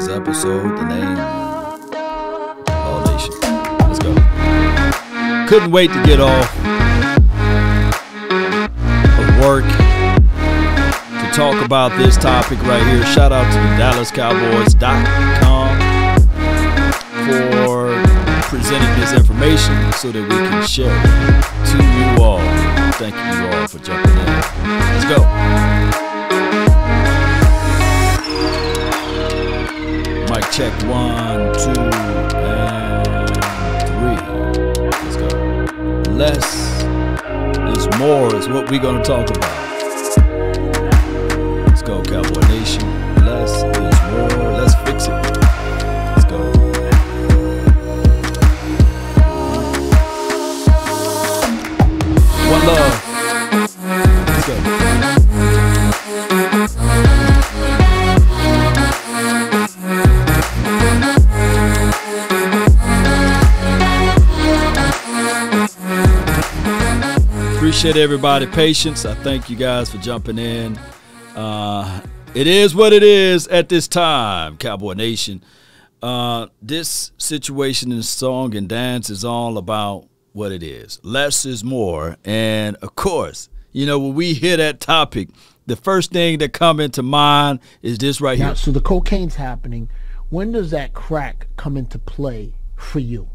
This episode, the name, All Nation. Let's go. Couldn't wait to get off of work to talk about this topic right here. Shout out to the DallasCowboys.com for presenting this information so that we can share it to you all. Thank you all for jumping in. Let's go. Mic check one, two, and three. Let's go. Less is more is what we're to talk about. Let's go, Cowboy Appreciate everybody' patience. I thank you guys for jumping in. Uh, it is what it is at this time, Cowboy Nation. Uh, this situation in song and dance is all about what it is. Less is more. And of course, you know, when we hear that topic, the first thing that come into mind is this right Now, here. so the cocaine's happening. When does that crack come into play for you?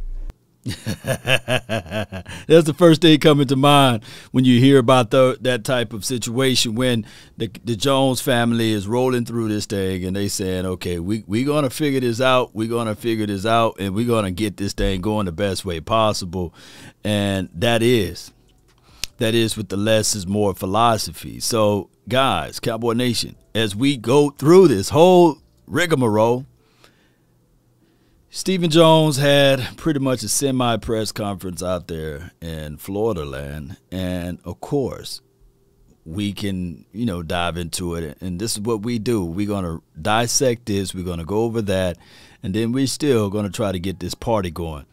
That's the first thing coming to mind when you hear about the, that type of situation when the, the Jones family is rolling through this thing and they saying, okay, we we gonna figure this out, We're gonna figure this out, and we're gonna get this thing going the best way possible, and that is that is with the less is more philosophy. So, guys, Cowboy Nation, as we go through this whole rigmarole. Stephen Jones had pretty much a semi press conference out there in Florida land. And of course, we can, you know, dive into it. And this is what we do. We're going to dissect this, we're going to go over that, and then we're still going to try to get this party going.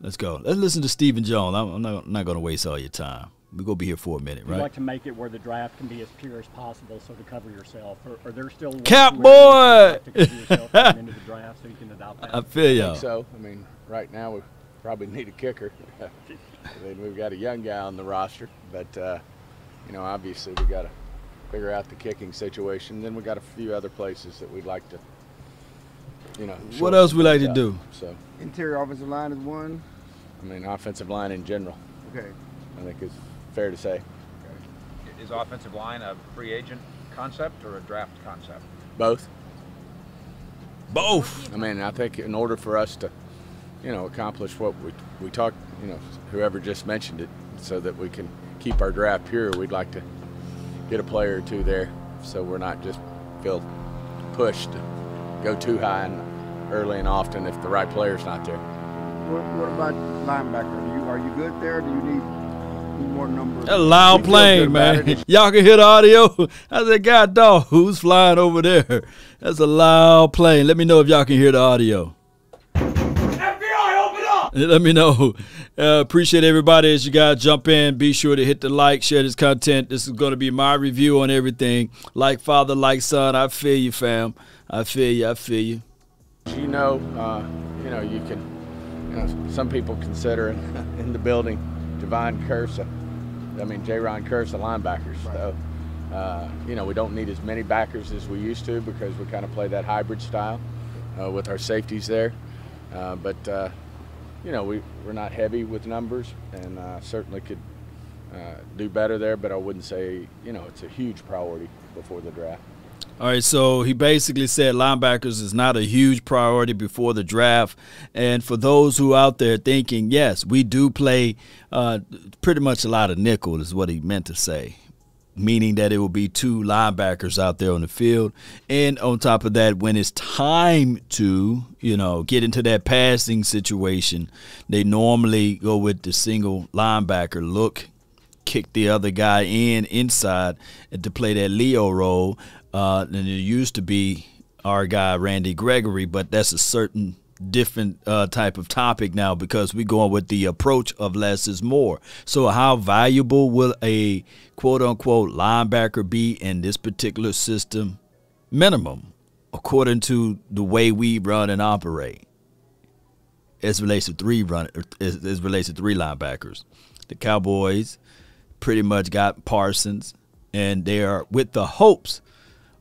Let's go. Let's listen to Stephen Jones. I'm I'm not, not going to waste all your time. We're going to be here for a minute, We'd like to make it where the draft can be as pure as possible, so to cover yourself. Or, are there still Cap to where you boy! can cover yourself going into the draft so you can adopt that? I feel y'all. so. I mean, right now we probably need a kicker. I mean, we've got a young guy on the roster, but uh, you know, obviously we got to figure out the kicking situation. Then we got a few other places that we'd like to, you know. What else some we like things to do? So, Interior offensive line is one. I mean, offensive line in general, Okay. I think is fair to say. Is offensive line a free agent concept or a draft concept? Both. Both. I mean, I think in order for us to, you know, accomplish what we we talked, you know, whoever just mentioned it, so that we can keep our draft pure, we'd like to get a player or two there, so we're not just feel pushed to go too high and early and often if the right player's not there. What, what about linebacker? Do you are you good there? Do you need, need more numbers? That loud We feel good plane, man. Y'all can hear the audio. I said, God dog, who's flying over there? That's a loud plane. Let me know if y'all can hear the audio. FBI, open up! Let me know. Uh, appreciate everybody as you guys jump in. Be sure to hit the like, share this content. This is going to be my review on everything. Like father, like son. I feel you, fam. I feel you. I feel you. You know, uh, you know, you can, you know, some people consider in, in the building Javon Cursa, I mean, Jayron Kearse linebackers. So, uh, you know, we don't need as many backers as we used to because we kind of play that hybrid style uh, with our safeties there. Uh, but, uh, you know, we, we're not heavy with numbers and uh, certainly could uh, do better there, but I wouldn't say, you know, it's a huge priority before the draft. All right, so he basically said linebackers is not a huge priority before the draft. And for those who out there thinking, yes, we do play uh, pretty much a lot of nickel, is what he meant to say. Meaning that it will be two linebackers out there on the field. And on top of that, when it's time to, you know, get into that passing situation, they normally go with the single linebacker look kick the other guy in inside to play that Leo role. Uh, it used to be our guy Randy Gregory, but that's a certain different uh, type of topic now because we're going with the approach of less is more. So, how valuable will a quote unquote linebacker be in this particular system? Minimum. according to the way we run and operate, as relates to three run as, as relates to three linebackers. The Cowboys pretty much got Parsons, and they are with the hopes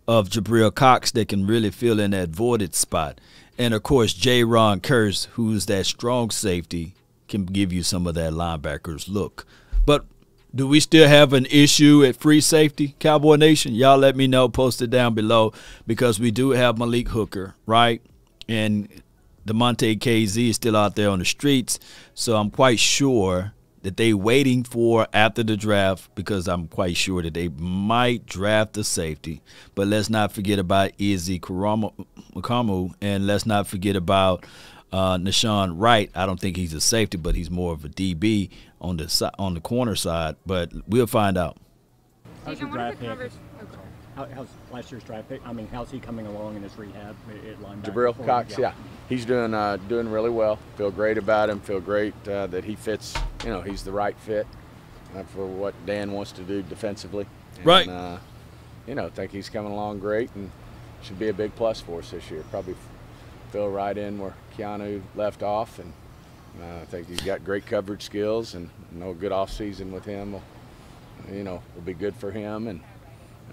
of Jabril Cox that can really fill in that voided spot. And of course, Jayron Kearse, who's that strong safety, can give you some of that linebacker's look. But do we still have an issue at free safety, Cowboy Nation? Y'all let me know. Post it down below because we do have Malik Hooker, right? And Damontae Kazee is still out there on the streets. So I'm quite sure that they waiting for after the draft because I'm quite sure that they might draft a safety. But let's not forget about Izzy Mukuamu, and let's not forget about uh, Nahshon Wright. I don't think he's a safety, but he's more of a DB on the on the corner side. But we'll find out. How's your draft pick? How's last year's draft pick? I mean, how's he coming along in his rehab at linebacker? Jabril Cox, yeah. he's doing uh, doing really well. Feel great about him. Feel great uh, that he fits. You know, he's the right fit uh, for what Dan wants to do defensively. And, right. Uh, you know, think he's coming along great and should be a big plus for us this year. Probably fill right in where Keanu left off, and uh, I think he's got great coverage skills and no good off season with him. Will, you know, will be good for him and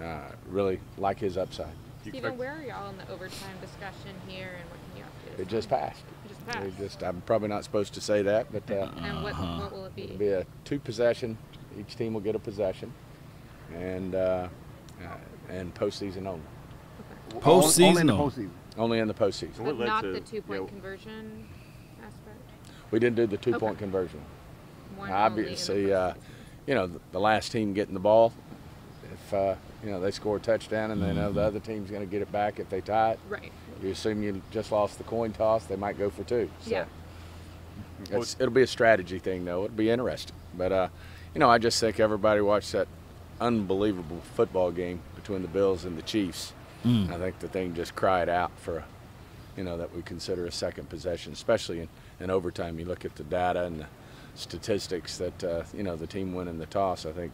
uh, really like his upside. Stephen, where are y'all in the overtime discussion here, and what can you update? It just passed. It just passed. It just, I'm probably not supposed to say that, but. Uh, and what, what will it be? It'll be a two possession. Each team will get a possession, and uh, uh and postseason only. Okay. Postseason. Only in the postseason. Only in the postseason. But not to, the two point yeah, conversion aspect. We didn't do the two okay. point conversion. Obviously, uh, you know, the, the last team getting the ball, if uh, you know they score a touchdown and they know the other team's going to get it back if they tie it. Right. You assume you just lost the coin toss, they might go for two. So yeah. it'll be a strategy thing, though. It'll be interesting. But uh, you know, I just think everybody watched that unbelievable football game between the Bills and the Chiefs. Mm. I think the thing just cried out for, you know, that we consider a second possession, especially in, in overtime. You look at the data and the statistics that uh, you know the team winning the toss. I think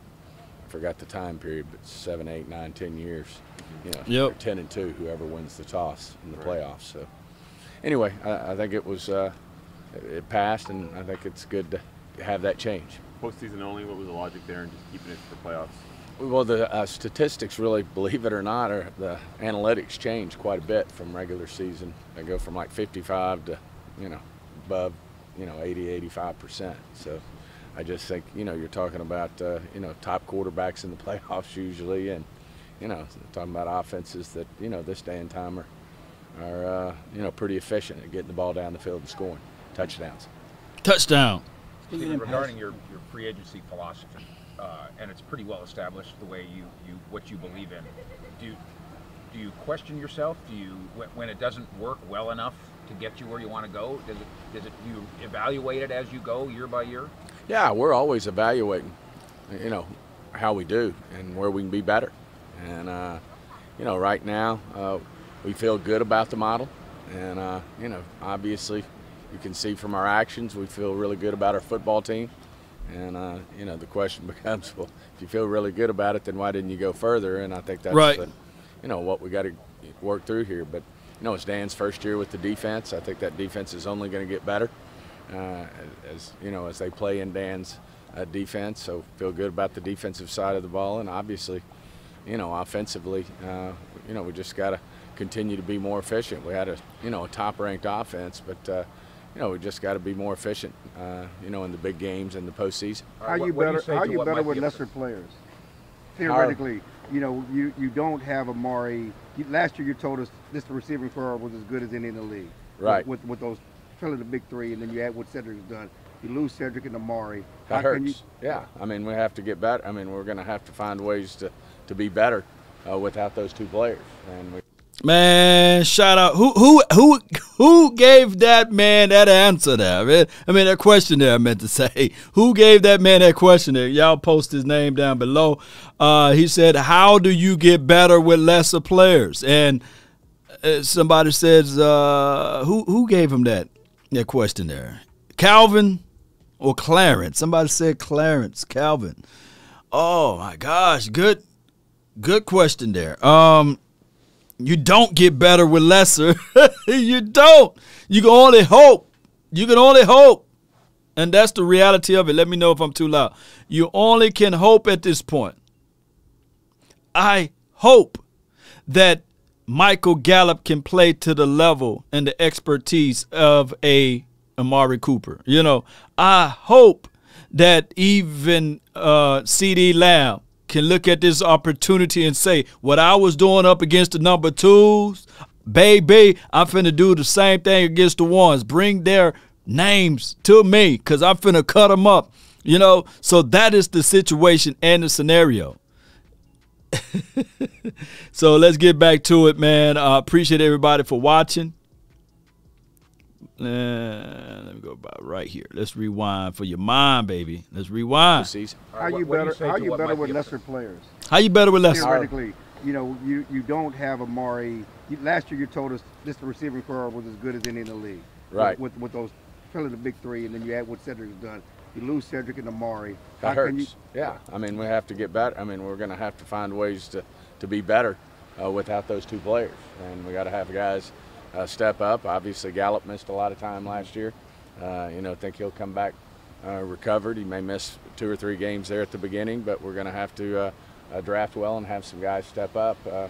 forgot the time period, but seven, eight, nine, ten years. You know, yep. ten and two, whoever wins the toss in the right. playoffs. So, anyway, I, I think it was uh, it passed, and I think it's good to have that change. Postseason only. What was the logic there, and just keeping it for the playoffs? Well, the uh, statistics really, believe it or not, are the analytics change quite a bit from regular season. They go from like 55 to, you know, above, you know, 80, 85 percent. So I just think you know you're talking about uh, you know top quarterbacks in the playoffs usually, and you know talking about offenses that you know this day and time are are uh, you know pretty efficient at getting the ball down the field and scoring touchdowns. Touchdown. regarding your, your free agency philosophy, uh, and it's pretty well established the way you, you what you believe in. Do you, do you question yourself? Do you when it doesn't work well enough to get you where you want to go? Does it does it you evaluate it as you go year by year? Yeah, we're always evaluating, you know, how we do and where we can be better. And, uh, you know, right now uh, we feel good about the model. And, uh, you know, obviously you can see from our actions we feel really good about our football team. And, uh, you know, the question becomes, well, if you feel really good about it, then why didn't you go further? And I think that's, right. the, you know, what we got to work through here. But, you know, it's Dan's first year with the defense. I think that defense is only going to get better uh, as you know as they play in Dan's uh, defense. So feel good about the defensive side of the ball, and obviously, you know, offensively, uh, you know, we just got to continue to be more efficient. We had a you know a top-ranked offense, but uh, you know we just got to be more efficient. Uh, you know, in the big games and the postseason. How you better? You how you better with lesser players? Theoretically, you know, you, you don't have Amari. You, last year, you told us this receiving corps was as good as any in the league. Right. With, with, with those of the big three, and then you add what Cedrick's done. You lose Cedrick and Amari. That How hurts. You... yeah, I mean, we have to get better. I mean, we're going to have to find ways to, to be better uh, without those two players. And we... Man, shout out. Who who who who gave that man that answer there? Man? I mean that question there I meant to say. Who gave that man that question there? Y'all post his name down below. Uh, he said, How do you get better with lesser players? And uh, somebody says, uh, who who gave him that? That question there. Calvin or Clarence? Somebody said Clarence. Calvin. Oh my gosh, good, good question there. Um, You don't get better with lesser. you don't. You can only hope. You can only hope. And that's the reality of it. Let me know if I'm too loud. You only can hope at this point. I hope that Michael Gallup can play to the level and the expertise of a Amari Cooper. You know, I hope that even uh, CeeDee Lamb can look at this opportunity and say, what I was doing up against the number twos, baby, I'm finna do the same thing against the ones. Bring their names to me because I'm finna cut them up. You know, so that is the situation and the scenario. so let's get back to it, man. I uh, appreciate everybody for watching. Uh, let me go about right here. Let's rewind for your mind, baby. Let's rewind. How you better? How you better with lesser players? How you better with lesser? Theoretically, you know, you you don't have Amari. You, last year, you told us this the receiving corps was as good as any in the league. Right. With with those, probably the big three, and then you add what Cedrick's done. You lose Cedrick and Amari. That How hurts. You, yeah. I mean, we have to get better. I mean, we're going to have to find ways to to be better uh, without those two players, and we got to have guys uh, step up. Obviously, Gallup missed a lot of time last year. Uh, you know, I think he'll come back uh, recovered. He may miss two or three games there at the beginning, but we're going to have to uh, uh, draft well and have some guys step up. Uh,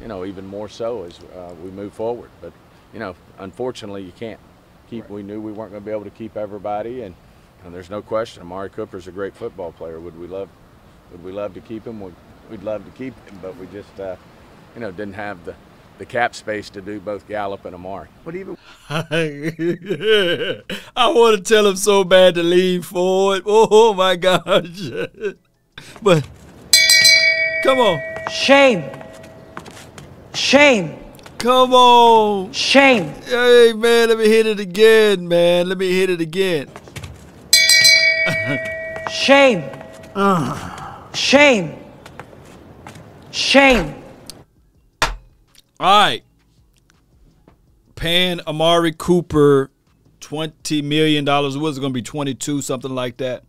you know, even more so as we move forward. But you know, unfortunately, you can't keep. Right. We knew we weren't going to be able to keep everybody, and, and there's no question. Amari Cooper's a great football player. Would we love? Would we love to keep him? Would, we'd love to keep him, but we just, uh, you know, didn't have the the cap space to do both Gallup and Amari. But even I want to tell him so bad to lean forward. Oh my gosh! but come on, shame, shame. Come on, shame. Hey man, let me hit it again, man. Let me hit it again. Shame. shame. Shame. All right. Paying Amari Cooper $20 million. Was It was going to be 22, something like that.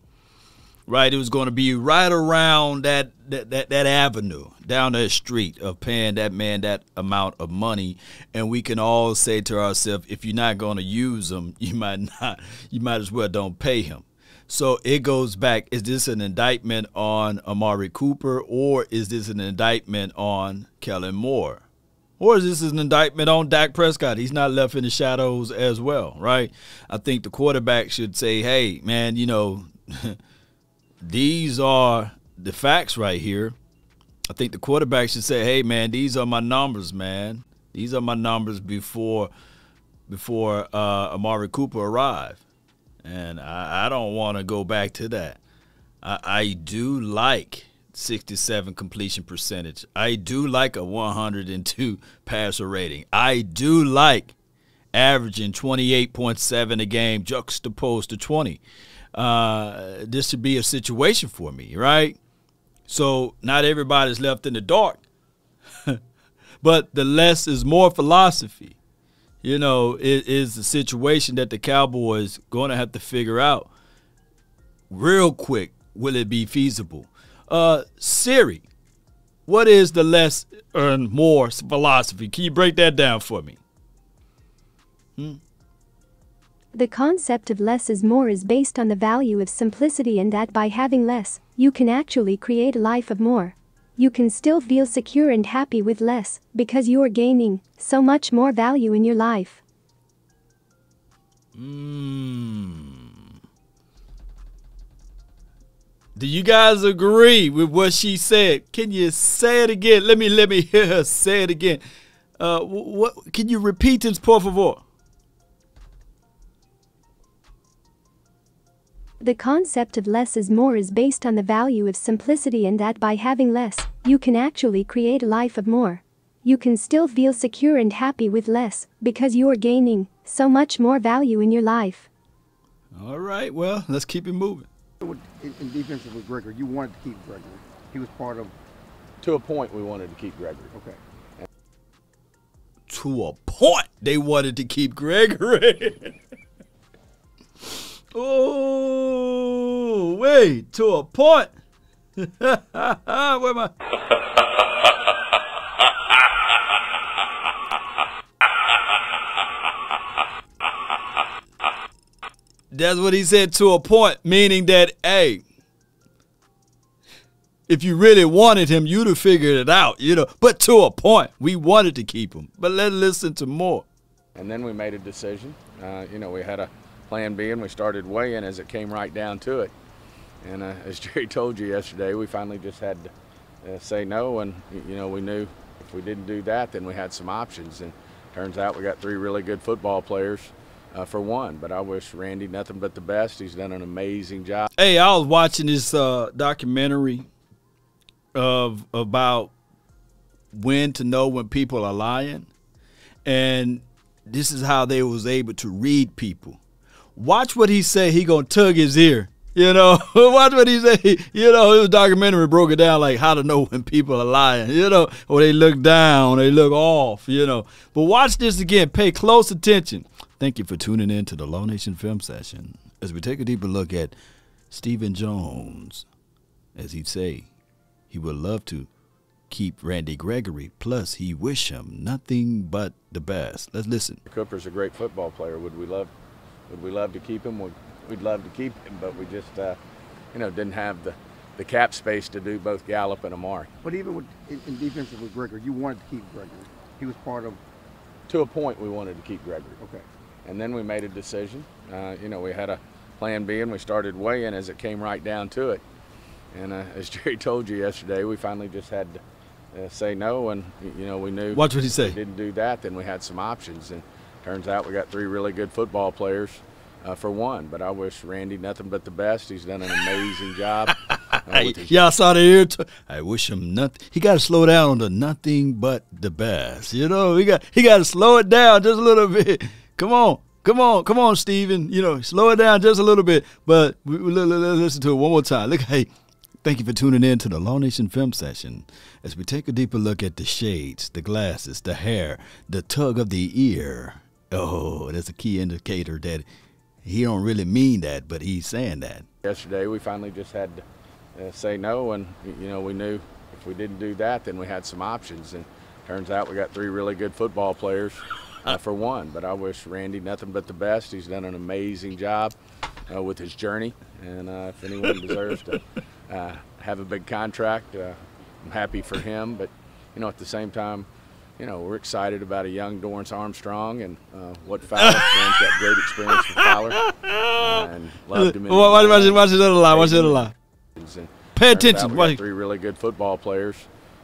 Right? It was going to be right around that, that, that, that avenue, down that street of paying that man that amount of money. And we can all say to ourselves, if you're not going to use him, you might not, you might as well don't pay him. So it goes back. Is this an indictment on Amari Cooper or is this an indictment on Kellen Moore? Or is this an indictment on Dak Prescott? He's not left in the shadows as well, right? I think the quarterback should say, hey, man, you know, these are the facts right here. I think the quarterback should say, hey, man, these are my numbers, man. These are my numbers before before uh, Amari Cooper arrived. And I, I don't want to go back to that. I, I do like 67 completion percentage. I do like a 102 passer rating. I do like averaging 28.7 a game juxtaposed to 20. Uh, this should be a situation for me, right? So not everybody's left in the dark. but the less is more philosophy. You know, it is a situation that the Cowboys going to have to figure out real quick. Will it be feasible? Uh, Siri, what is the less and more philosophy? Can you break that down for me? Hmm? The concept of less is more is based on the value of simplicity and that by having less, you can actually create a life of more. You can still feel secure and happy with less because you're gaining so much more value in your life. Hmm. Do you guys agree with what she said? Can you say it again? Let me let me hear her say it again. Uh, what can you repeat this, por favor? The concept of less is more is based on the value of simplicity and that by having less, you can actually create a life of more. You can still feel secure and happy with less because you're gaining so much more value in your life. All right, well, let's keep it moving in, in defense with Gregory, you wanted to keep Gregory. He was part of. To a point, we wanted to keep Gregory. Okay. to a point, they wanted to keep Gregory. Oh, way to a point. Where am I? That's what he said to a point, meaning that, hey, if you really wanted him, you'd have figured it out, you know. But to a point, we wanted to keep him. But let's listen to more. And then we made a decision. Uh, you know, we had a plan B and we started weighing as it came right down to it. And uh, as Jerry told you yesterday, we finally just had to uh, say no. And, you know, we knew if we didn't do that, then we had some options. And turns out we got three really good football players uh, for one. But I wish Randy nothing but the best. He's done an amazing job. Hey, I was watching this uh, documentary of about when to know when people are lying, and this is how they was able to read people. Watch what he say. He gonna tug his ear. You know, watch what he say. You know, was documentary broke it down like how to know when people are lying. You know, or they look down, they look off. You know, but watch this again. Pay close attention. Thank you for tuning in to the Law Nation Film Session as we take a deeper look at Stephen Jones, as he'd say, he would love to keep Randy Gregory. Plus, he wish him nothing but the best. Let's listen. Cooper's a great football player. Would we love, would we love to keep him? Would, we'd love to keep him, but we just, uh, you know, didn't have the, the cap space to do both Gallup and Amari. But even with, in, in defense with Gregory, you wanted to keep Gregory. He was part of. To a point, we wanted to keep Gregory. Okay. And then we made a decision. Uh, you know, we had a plan B, and we started weighing as it came right down to it. And uh, as Jerry told you yesterday, we finally just had to uh, say no, and you know we knew. Watch what he say. didn't do that, then we had some options, and turns out we got three really good football players. Uh, for one, but I wish Randy nothing but the best. He's done an amazing job. Uh, Y'all saw the ear. I wish him nothing. He got to slow down on the nothing but the best. You know, he got he got to slow it down just a little bit. Come on, come on, come on, Stephen. You know, slow it down just a little bit. But we, we, listen to it one more time. Look, hey, Thank you for tuning in to the Law Nation Film Session as we take a deeper look at the shades, the glasses, the hair, the tug of the ear. Oh, that's a key indicator that he don't really mean that, but he's saying that. Yesterday, we finally just had to uh, say no, and you know we knew if we didn't do that, then we had some options, and turns out we got three really good football players uh, for one. But I wish Randy nothing but the best. He's done an amazing job uh, with his journey, and uh, if anyone deserves to uh, have a big contract. Uh, I'm happy for him, but you know, at the same time, you know, we're excited about a young Dorance Armstrong and uh, what Fowler. Dan's got great experience with Fowler uh, and loved him. In watch, watch, watch the other line. Watch the other line. Pay attention. Got three really good football players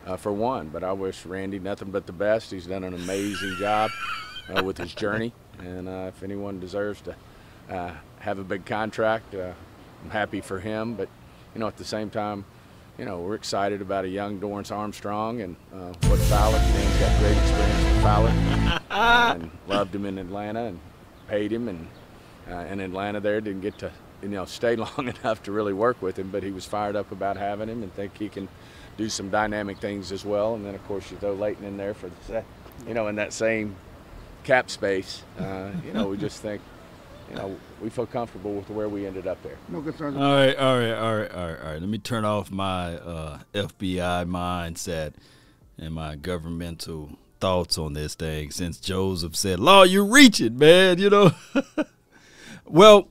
uh, for one, but I wish Randy nothing but the best. He's done an amazing job uh, with his journey, and uh, if anyone deserves to uh, have a big contract, uh, I'm happy for him, but you know, at the same time, you know, we're excited about a young Dorance Armstrong and uh, what Fowler. Dan's got great experience with Fowler and loved him in Atlanta and paid him and uh, in Atlanta there didn't get to you know stay long enough to really work with him, but he was fired up about having him and think he can do some dynamic things as well. And then of course you throw Leighton in there for the you know in that same cap space. Uh, you know we just think you know, we feel comfortable with where we ended up there. No concerns. All right, all right, all right, all right, all right. Let me turn off my uh, FBI mindset and my governmental thoughts on this thing since Joseph said, Law, you reach it, man, you know. well,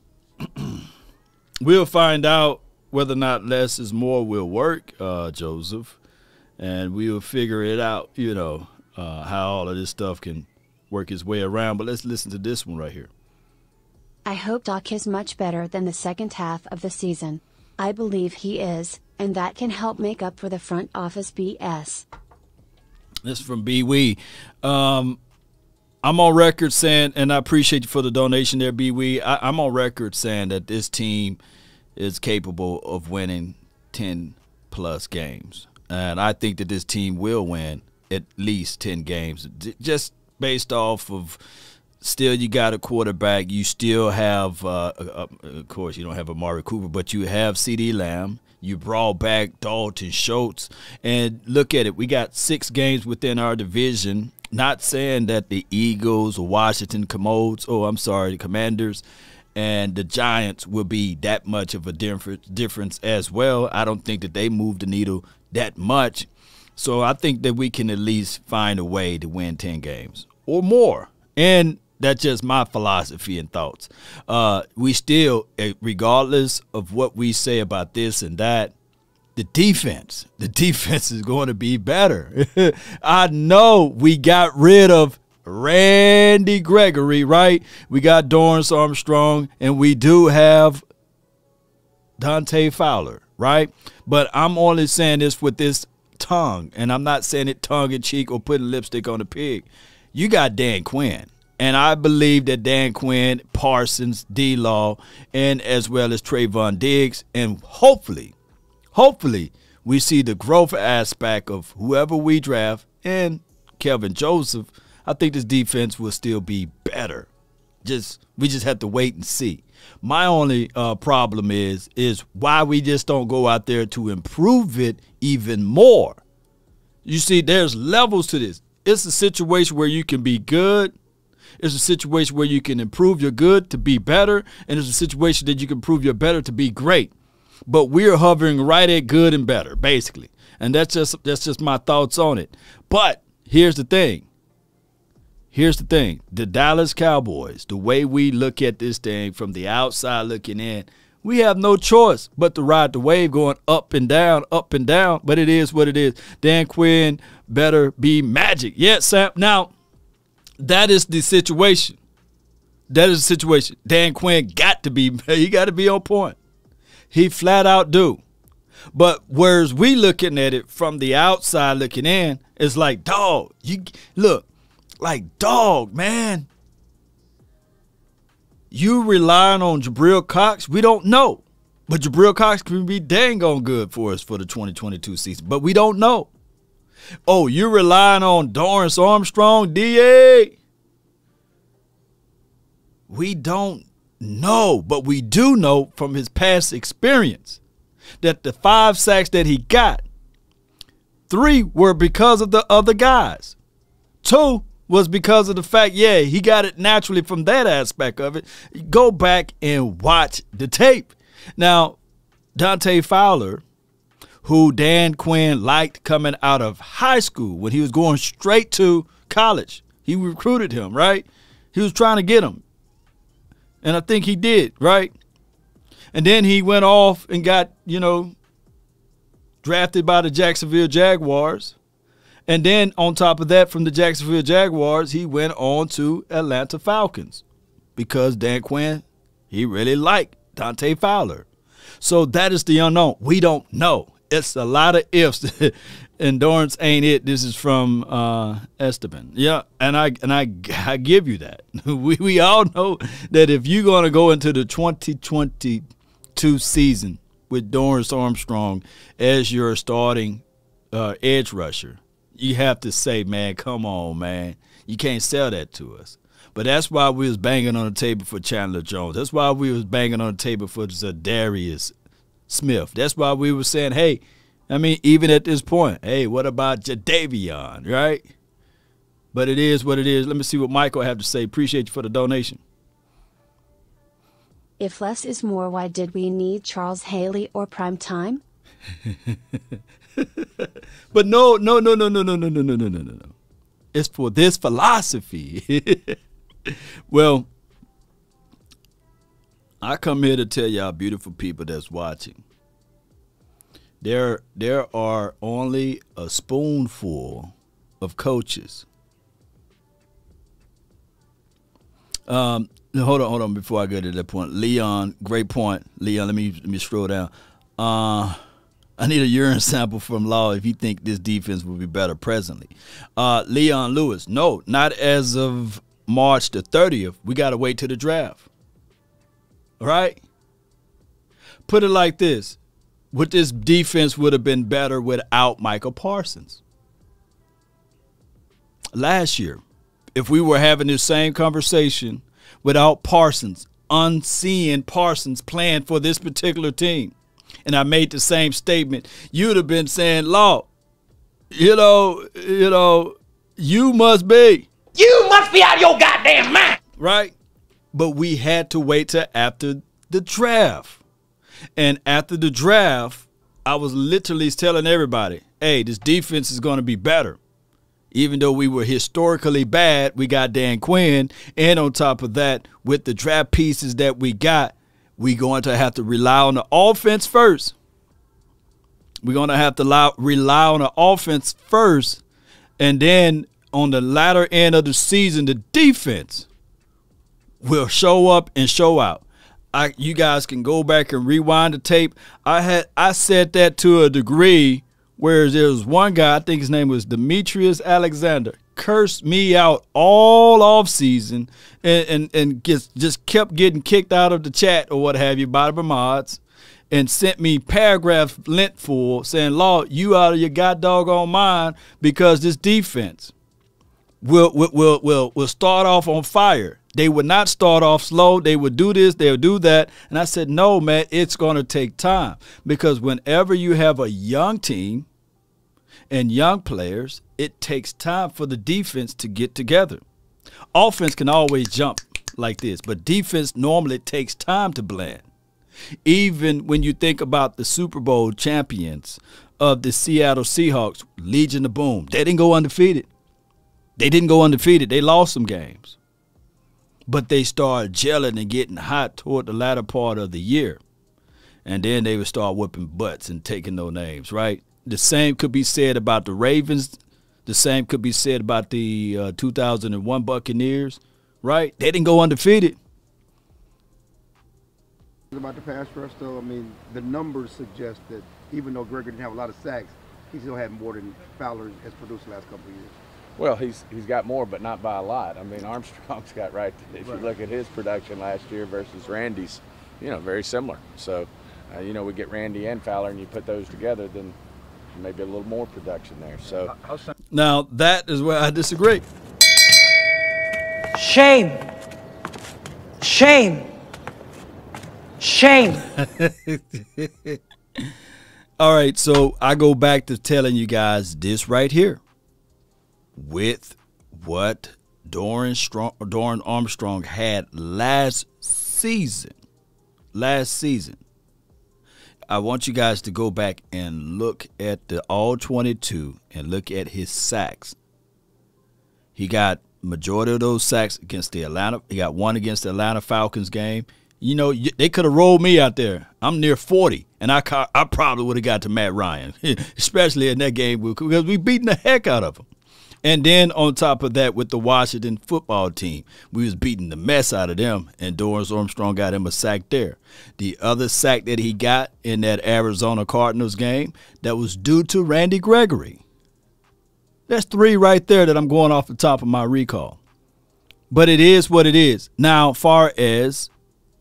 we'll find out whether or not less is more will work, uh, Joseph, and we'll figure it out, you know, uh, how all of this stuff can work its way around. But let's listen to this one right here. I hope Dak is much better than the second half of the season. I believe he is, and that can help make up for the front office BS. This is from B Wee. Um, I'm on record saying, and I appreciate you for the donation there, B Wee. I'm on record saying that this team is capable of winning 10 plus games. And I think that this team will win at least 10 games just based off of still you got a quarterback. You still have, uh, uh, uh, of course, you don't have Amari Cooper, but you have CeeDee Lamb. You brought back Dalton Schultz. And look at it. We got six games within our division. Not saying that the Eagles or Washington Commodes, oh, I'm sorry, the Commanders and the Giants will be that much of a difference as well. I don't think that they move the needle that much. So I think that we can at least find a way to win 10 games or more. And That's just my philosophy and thoughts. Uh, we still, eh, regardless of what we say about this and that, the defense, the defense is going to be better. I know we got rid of Randy Gregory, right? We got Dorance Armstrong, and we do have Dante Fowler, right? But I'm only saying this with this tongue, and I'm not saying it tongue in cheek or putting lipstick on a pig. You got Dan Quinn. And I believe that Dan Quinn, Parsons, D Law, and as well as Trevon Diggs, and hopefully, hopefully, we see the growth aspect of whoever we draft and Kelvin Joseph. I think this defense will still be better. Just we just have to wait and see. My only uh, problem is is why we just don't go out there to improve it even more. You see, there's levels to this. It's a situation where you can be good. It's a situation where you can improve your good to be better, and it's a situation that you can improve your better to be great. But we're hovering right at good and better, basically. And that's just that's just my thoughts on it. But here's the thing. Here's the thing. The Dallas Cowboys, the way we look at this thing from the outside looking in, we have no choice but to ride the wave going up and down, up and down. But it is what it is. Dan Quinn better be magic. Yes, Sam. Now, that is the situation. That is the situation. Dan Quinn got to be, he got to be on point. He flat out do. But whereas we looking at it from the outside looking in, it's like, dog, you look, like dog, man. You relying on Jabril Cox? We don't know. But Jabril Cox can be dang on good for us for the 2022 season. But we don't know. Oh, you're relying on Dorance Armstrong, DA? We don't know, but we do know from his past experience that the five sacks that he got, three were because of the other guys. Two was because of the fact, yeah, he got it naturally from that aspect of it. Go back and watch the tape. Now, Dante Fowler, who Dan Quinn liked coming out of high school when he was going straight to college, he recruited him, right? He was trying to get him. And I think he did, right? And then he went off and got, you know, drafted by the Jacksonville Jaguars. And then on top of that, from the Jacksonville Jaguars, he went on to Atlanta Falcons because Dan Quinn, he really liked Dante Fowler. So that is the unknown. We don't know. It's a lot of ifs. Endurance ain't it. This is from uh, Esteban. Yeah, and I and I, I give you that. we we all know that if you're going to go into the 2022 season with Dorance Armstrong as your starting uh, edge rusher, you have to say, man, come on, man. You can't sell that to us. But that's why we was banging on the table for Chandler Jones. That's why we was banging on the table for Za'Darius Smith. That's why we were saying, hey, I mean, even at this point, hey, what about Jadeveon, right? But it is what it is. Let me see what Michael have to say. Appreciate you for the donation. If less is more, why did we need Charles Haley or prime time? but no, no, no, no, no, no, no, no, no, no, no, no. It's for this philosophy. well, I come here to tell y'all beautiful people that's watching. There there are only a spoonful of coaches. Um, hold on, hold on before I get to that point. Leon, great point. Leon, let me let me scroll down. Uh I need a urine sample from Law if you think this defense will be better presently. Uh, Leon Lewis, no, not as of March the 30th. We got to wait till the draft. Right? Put it like this What this defense would have been better without Micah Parsons. Last year, if we were having this same conversation without Parsons, unseeing Parsons playing for this particular team, and I made the same statement, you'd have been saying, Law, you know, you know, you must be. You must be out of your goddamn mind. Right? But we had to wait till after the draft. And after the draft, I was literally telling everybody, hey, this defense is going to be better. Even though we were historically bad, we got Dan Quinn. And on top of that, with the draft pieces that we got, we're going to have to rely on the offense first. We're going to have to rely on the offense first. And then on the latter end of the season, the defense will show up and show out. I, you guys can go back and rewind the tape. I had I said that to a degree where there was one guy, I think his name was Demetrius Alexander, cursed me out all off season and and, and gets, just kept getting kicked out of the chat or what have you by the mods and sent me paragraphs lent full saying, Law, you out of your god dog on mind because this defense will will will will, will start off on fire. They would not start off slow. They would do this, they'll do that. And I said, no, man, it's going to take time. Because whenever you have a young team and young players, it takes time for the defense to get together. Offense can always jump like this, but defense normally takes time to blend. Even when you think about the Super Bowl champions of the Seattle Seahawks, Legion of Boom, they didn't go undefeated. They didn't go undefeated. They lost some games but they started gelling and getting hot toward the latter part of the year. And then they would start whipping butts and taking no names, right? The same could be said about the Ravens. The same could be said about the uh, 2001 Buccaneers, right? They didn't go undefeated. About the pass rush, though, I mean, the numbers suggest that even though Gregory didn't have a lot of sacks, he still had more than Fowler has produced the last couple of years. Well, he's he's got more, but not by a lot. I mean, Armstrong's got right. If right. you look at his production last year versus Randy's, you know, very similar. So, uh, you know, we get Randy and Fowler, and you put those together, then maybe a little more production there. So now that is where I disagree. Shame. Shame. Shame. All right, so I go back to telling you guys this right here with what Doran, Strong, Doran Armstrong had last season. Last season. I want you guys to go back and look at the all 22 and look at his sacks. He got majority of those sacks against the Atlanta. He got one against the Atlanta Falcons game. You know, they could have rolled me out there. I'm near 40, and I I probably would have got to Matt Ryan, especially in that game because we beating the heck out of him. And then on top of that, with the Washington football team, we was beating the mess out of them, and Dorance Armstrong got him a sack there. The other sack that he got in that Arizona Cardinals game, that was due to Randy Gregory. That's three right there that I'm going off the top of my recall. But it is what it is. Now, far as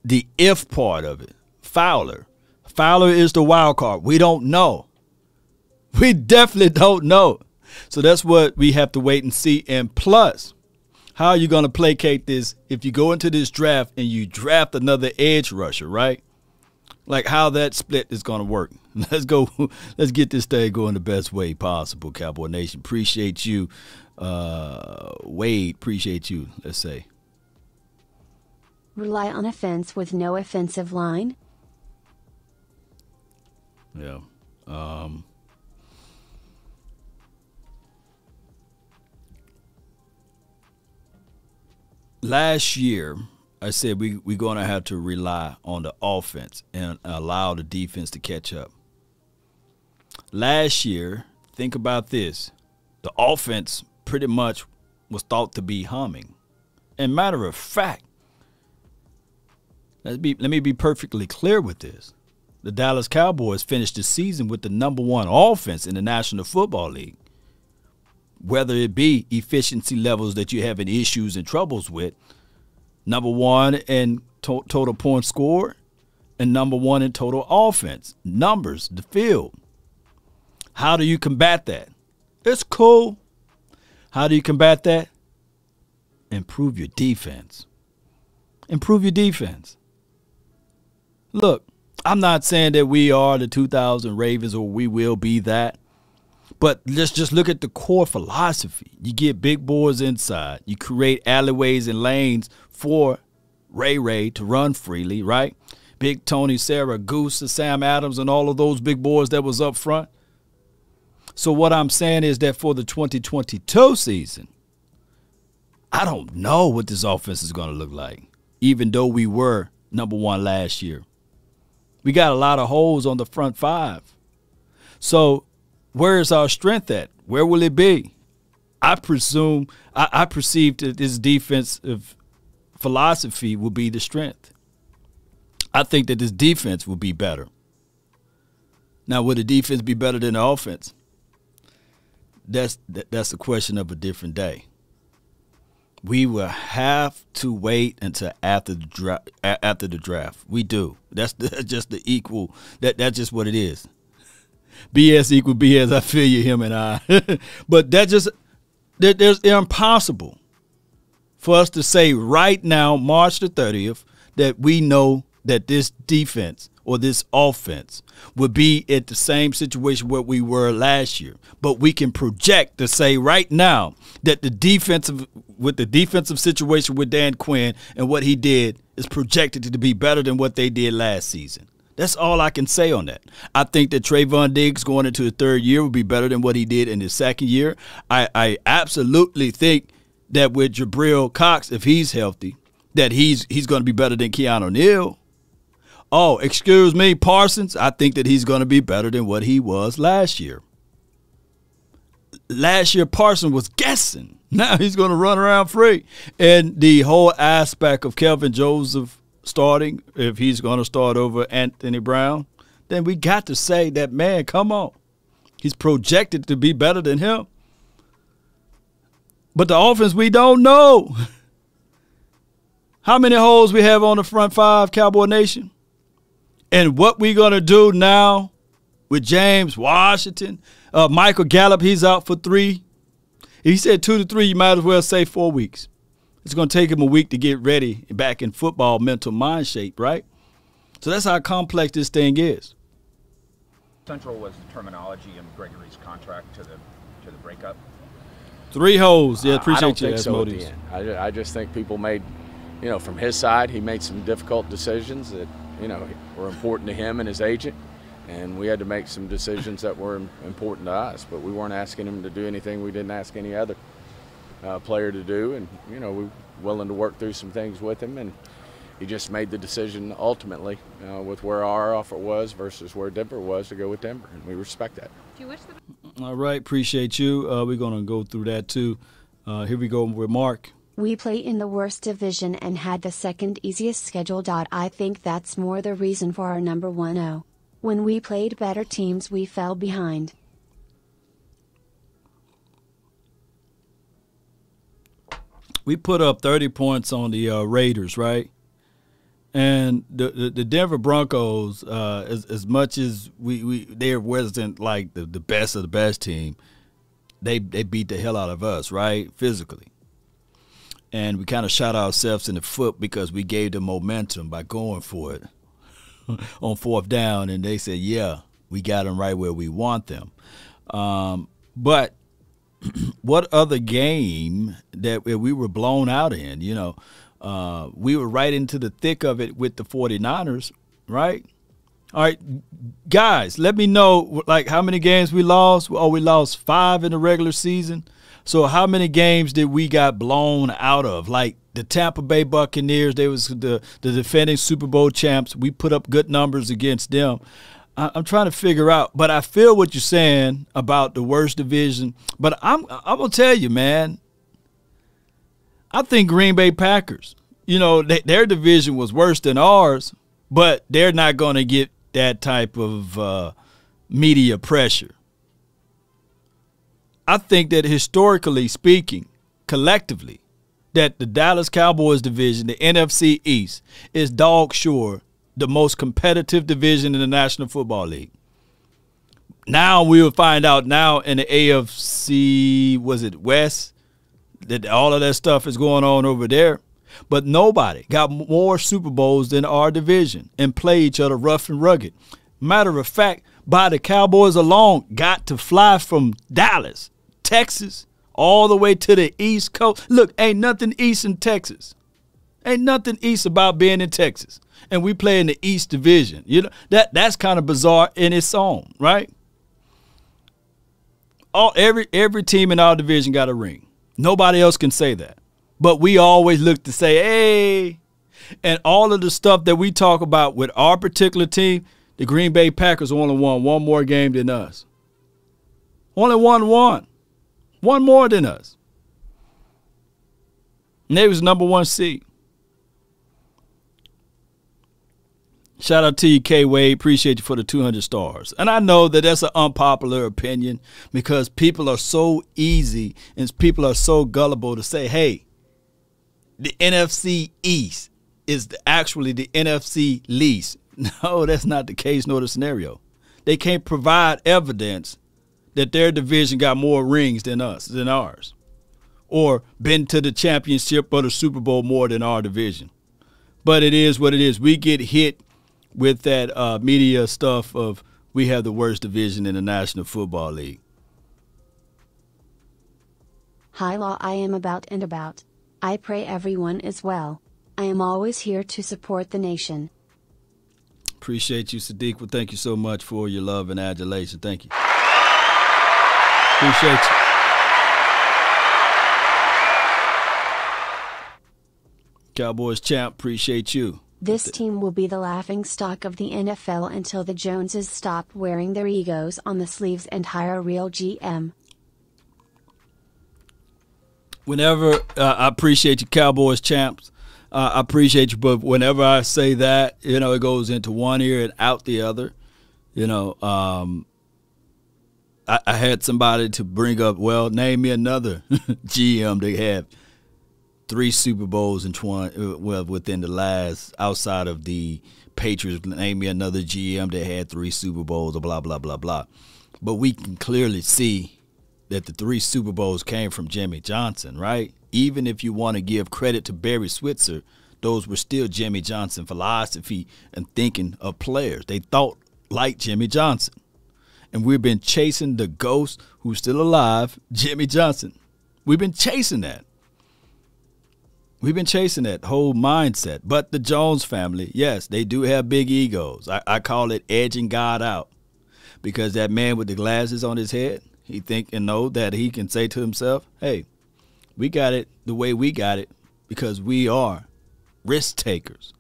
the if part of it, Fowler. Fowler is the wild card. We don't know. We definitely don't know. So that's what we have to wait and see. And plus, how are you going to placate this if you go into this draft and you draft another edge rusher, right? Like how that split is going to work. Let's go. Let's get this thing going the best way possible, Cowboy Nation. Appreciate you, uh, Wade. Appreciate you. Let's say. Rely on offense with no offensive line. Yeah. Um, last year, I said we we're going to have to rely on the offense and allow the defense to catch up. Last year, think about this: the offense pretty much was thought to be humming. And matter of fact, let be let me be perfectly clear with this: the Dallas Cowboys finished the season with the number one offense in the National Football League whether it be efficiency levels that you're having issues and troubles with, number one in to- total points scored, and number one in total offense, numbers, the field. How do you combat that? It's cool. How do you combat that? Improve your defense. Improve your defense. Look, I'm not saying that we are the 2000 Ravens or we will be that. But let's just look at the core philosophy. You get big boys inside. You create alleyways and lanes for Ray Ray to run freely, right? Big Tony, Siragusa, and Sam Adams, and all of those big boys that was up front. So what I'm saying is that for the 2022 season, I don't know what this offense is going to look like, even though we were number one last year. We got a lot of holes on the front five. So where is our strength at? Where will it be? I presume I, I perceive that this defensive philosophy will be the strength. I think that this defense will be better. Now, will the defense be better than the offense? That's that's a question of a different day. We will have to wait until after the draft. After the draft, we do. That's, that's just the equal. That that's just what it is. BS equal BS. I feel you, him and I. but that just that there's impossible for us to say right now, March the 30th, that we know that this defense or this offense would be at the same situation where we were last year. But we can project to say right now that the defensive with the defensive situation with Dan Quinn and what he did is projected to be better than what they did last season. That's all I can say on that. I think that Trevon Diggs going into his third year will be better than what he did in his second year. I, I absolutely think that with Jabril Cox, if he's healthy, that he's he's going to be better than Keanu Neal. Oh, excuse me, Parsons. I think that he's going to be better than what he was last year. Last year, Parsons was guessing. Now he's going to run around free. And the whole aspect of Kelvin Joseph starting, if he's going to start over Anthony Brown, then we got to say that, man, come on. He's projected to be better than him. But the offense, we don't know. How many holes we have on the front five, Cowboy Nation? And what we going to do now with James Washington, uh, Michael Gallup, he's out for three. He said two to three, you might as well say four weeks. It's going to take him a week to get ready back in football mental mind shape, right? So that's how complex this thing is. Central was the terminology in Gregory's contract to the to the breakup. Three holes. Yeah, appreciate I don't you, think so Asmodeus. at the end. I, I just think people made, you know, from his side, he made some difficult decisions that, you know, were important to him and his agent. And we had to make some decisions that were important to us. But we weren't asking him to do anything we didn't ask any other uh, player to do. And, you know, we were willing to work through some things with him. And he just made the decision ultimately uh, with where our offer was versus where Denver was to go with Denver. And we respect that. Do you wish the All right, appreciate you. Uh, we're going to go through that too. Uh, here we go with Mark. We play in the worst division and had the second easiest schedule. I think that's more the reason for our number 1 0. When we played better teams, we fell behind. We put up 30 points on the uh, Raiders, right? And the, the, the Denver Broncos, uh, as as much as we, we they wasn't like the, the best of the best team, they they beat the hell out of us, right? Physically. And we kind of shot ourselves in the foot because we gave them momentum by going for it on fourth down, and they said, "Yeah, we got them right where we want them." Um, but what other game that we were blown out in? You know, uh, we were right into the thick of it with the 49ers, right? All right, guys, let me know like how many games we lost. Oh, we lost five in the regular season. So how many games did we got blown out of? Like the Tampa Bay Buccaneers, they was the the defending Super Bowl champs. We put up good numbers against them. I'm trying to figure out, but I feel what you're saying about the worst division. But I'm I'm gonna tell you, man. I think Green Bay Packers. You know, they, their division was worse than ours, but they're not going to get that type of uh, media pressure. I think that historically speaking, collectively, that the Dallas Cowboys division, the NFC East, is dog sure the most competitive division in the National Football League. Now we will find out now in the AFC, was it West, that all of that stuff is going on over there. But nobody got more Super Bowls than our division and play each other rough and rugged. Matter of fact, by the Cowboys alone, got to fly from Dallas, Texas, all the way to the East Coast. Look, ain't nothing east in Texas. Ain't nothing east about being in Texas. And we play in the East Division. You know, that that's kind of bizarre in its own, right? all every every team in our division got a ring. Nobody else can say that. But we always look to say, hey, and all of the stuff that we talk about with our particular team, the Green Bay Packers only won one more game than us. Only won one. One more than us. And they was number one seed. Shout out to you, K Wade. Appreciate you for the 200 stars. And I know that that's an unpopular opinion because people are so easy and people are so gullible to say, hey, the NFC East is actually the NFC least. No, that's not the case nor the scenario. They can't provide evidence that their division got more rings than us, than ours, or been to the championship or the Super Bowl more than our division. But it is what it is. We get hit with that uh, media stuff of we have the worst division in the National Football League. Hi, Law, I am about and about. I pray everyone is well. I am always here to support the nation. Appreciate you, Sadiq. Well, thank you so much for your love and adulation. Thank you. Appreciate you. Cowboys champ, appreciate you. This team will be the laughing stock of the NFL until the Joneses stop wearing their egos on the sleeves and hire a real GM. Whenever uh, I appreciate you, Cowboys champs. Uh, I appreciate you, but whenever I say that, you know, it goes into one ear and out the other. You know, um, I, I had somebody to bring up. Well, name me another GM they have three Super Bowls in twenty uh, well within the last outside of the Patriots. Name me another GM that had three Super Bowls or blah blah blah blah. But we can clearly see that the three Super Bowls came from Jimmy Johnson, right? Even if you want to give credit to Barry Switzer, those were still Jimmy Johnson philosophy and thinking of players. They thought like Jimmy Johnson. And we've been chasing the ghost who's still alive, Jimmy Johnson. We've been chasing that. We've been chasing that whole mindset. But the Jones family, yes, they do have big egos. I, I call it edging God out. Because that man with the glasses on his head, he think and know that he can say to himself, hey, we got it the way we got it because we are risk takers.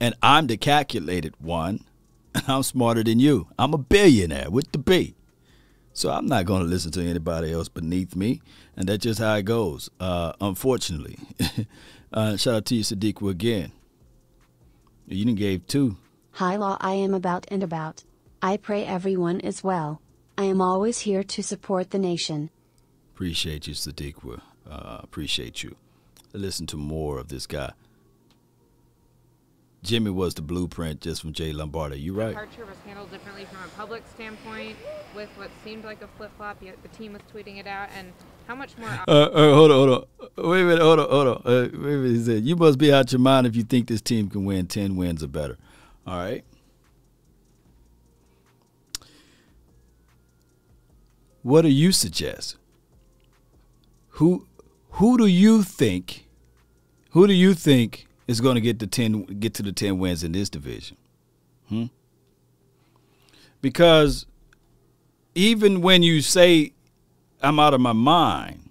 And I'm the calculated one, and I'm smarter than you. I'm a billionaire with the B. So I'm not going to listen to anybody else beneath me and that's just how it goes. Uh, unfortunately, uh, shout out to you, Sadiq, again. You didn't gave two. Hi, law. I am about and about. I pray everyone is well. I am always here to support the nation. Appreciate you, Sadiq. Uh, appreciate you. Listen to more of this guy. Jimmy was the blueprint just from Jay Lombardi. You right? Departure was handled differently from a public standpoint, with what seemed like a flip flop. Yet The team was tweeting it out, and how much more? Uh, uh, hold on, hold on. Wait a minute, hold on, hold on. Uh, wait a minute. He said, you must be out your mind if you think this team can win ten wins or better. All right. What do you suggest? Who who do you think? Who do you think is going to get the ten get to the ten wins in this division. Hmm? Because even when you say I'm out of my mind,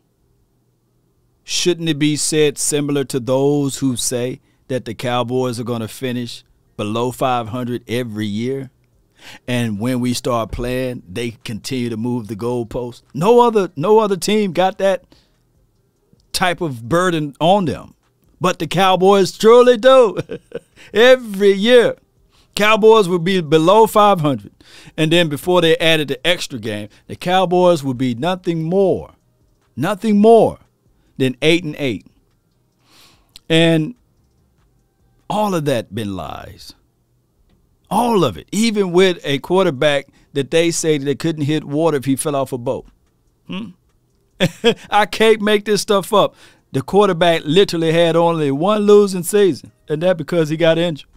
shouldn't it be said similar to those who say that the Cowboys are going to finish below 500 every year? And when we start playing, they continue to move the goalpost. No other no other team got that type of burden on them. But the Cowboys truly do. Every year, Cowboys would be below 500. And then before they added the extra game, the Cowboys would be nothing more, nothing more than 8 and 8. And all of that been lies. All of it, even with a quarterback that they say they couldn't hit water if he fell off a boat. Hmm? I can't make this stuff up the quarterback literally had only one losing season, and that because he got injured.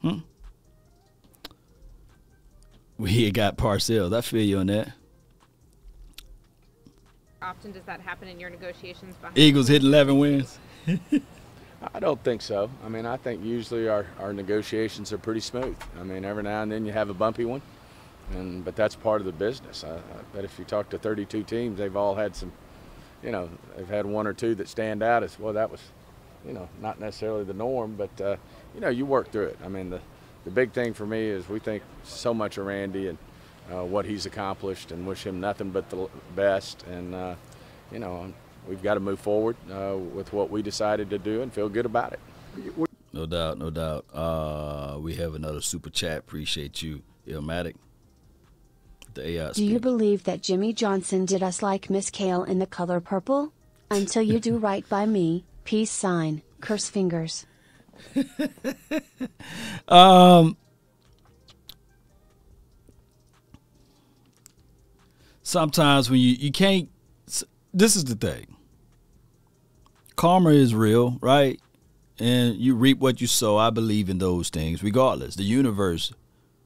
Hmm? We got Parcells. I feel you on that. Often does that happen in your negotiations? Eagles hit 11 wins. I don't think so. I mean, I think usually our, our negotiations are pretty smooth. I mean, every now and then you have a bumpy one. and but that's part of the business. I, I bet if you talk to 32 teams, they've all had some, you know, they've had one or two that stand out as well. That was, you know, not necessarily the norm, but uh, you know, you work through it. I mean, the the big thing for me is we think so much of Randy and uh, what he's accomplished, and wish him nothing but the best. And uh, you know, we've got to move forward uh, with what we decided to do and feel good about it. No doubt, no doubt. Uh, we have another super chat. Appreciate you, Illmatic. The Do you believe that Jimmy Johnson did us like Miss Kale in the color purple? Until you do right by me, peace sign, curse fingers. um, sometimes when you you can't. This is the thing. Karma is real, right? And you reap what you sow. I believe in those things, regardless. The universe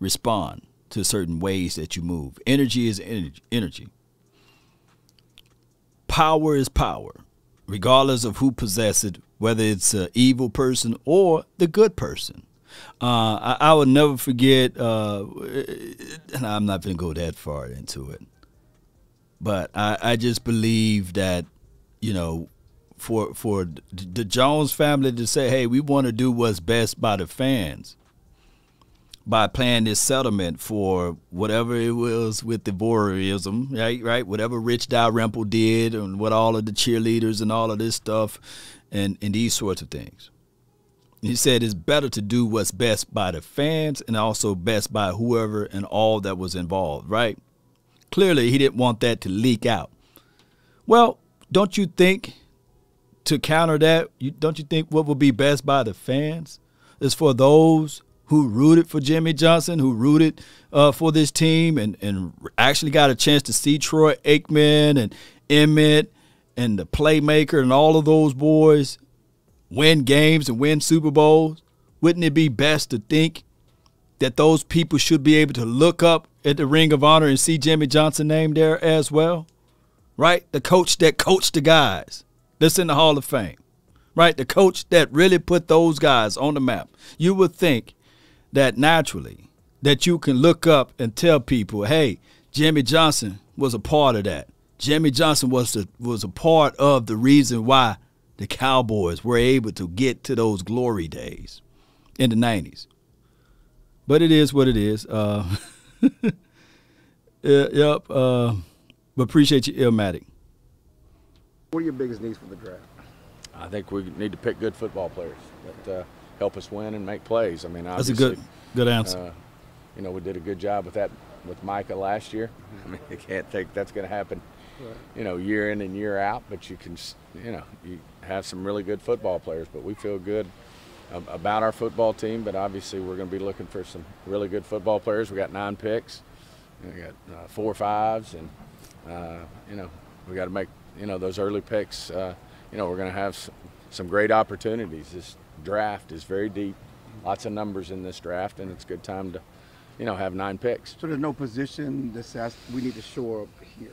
respond to certain ways that you move. Energy is energy. Power is power, regardless of who possesses it, whether it's an evil person or the good person. Uh, I, I will never forget, uh, and I'm not going to go that far into it, but I, I just believe that, you know, for for the Jones family to say, "Hey, we want to do what's best by the fans," by playing this settlement for whatever it was with the voyeurism, right? Right, whatever Rich Dalrymple did, and what all of the cheerleaders and all of this stuff, and and these sorts of things. He said it's better to do what's best by the fans and also best by whoever and all that was involved, right? Clearly, he didn't want that to leak out. Well, don't you think to counter that, you, don't you think what would be best by the fans is for those who rooted for Jimmy Johnson, who rooted uh, for this team, and, and actually got a chance to see Troy Aikman and Emmitt and the playmaker and all of those boys win games and win Super Bowls? Wouldn't it be best to think that those people should be able to look up at the Ring of Honor and see Jimmy Johnson name there as well? Right? The coach that coached the guys that's in the Hall of Fame. Right? The coach that really put those guys on the map. You would think that naturally that you can look up and tell people, hey, Jimmy Johnson was a part of that. Jimmy Johnson was the, was a part of the reason why the Cowboys were able to get to those glory days in the 90s. But it is what it is. Uh, yep. Uh, but appreciate you, Illmatic. What are your biggest needs for the draft? I think we need to pick good football players that uh, help us win and make plays. I mean, that's a good good answer. Uh, you know, we did a good job with that with Micah last year. I mean, you can't think that's going to happen, right. you know, year in and year out. But you can, you know, you have some really good football players. But we feel good about our football team. But obviously, we're going to be looking for some really good football players. We got nine picks. We got uh, four fives, and uh, you know, we got to make you know those early picks. Uh, you know, we're going to have some, some great opportunities. This draft is very deep, lots of numbers in this draft, and it's a good time to, you know, have nine picks. So there's no position that says we need to shore up here.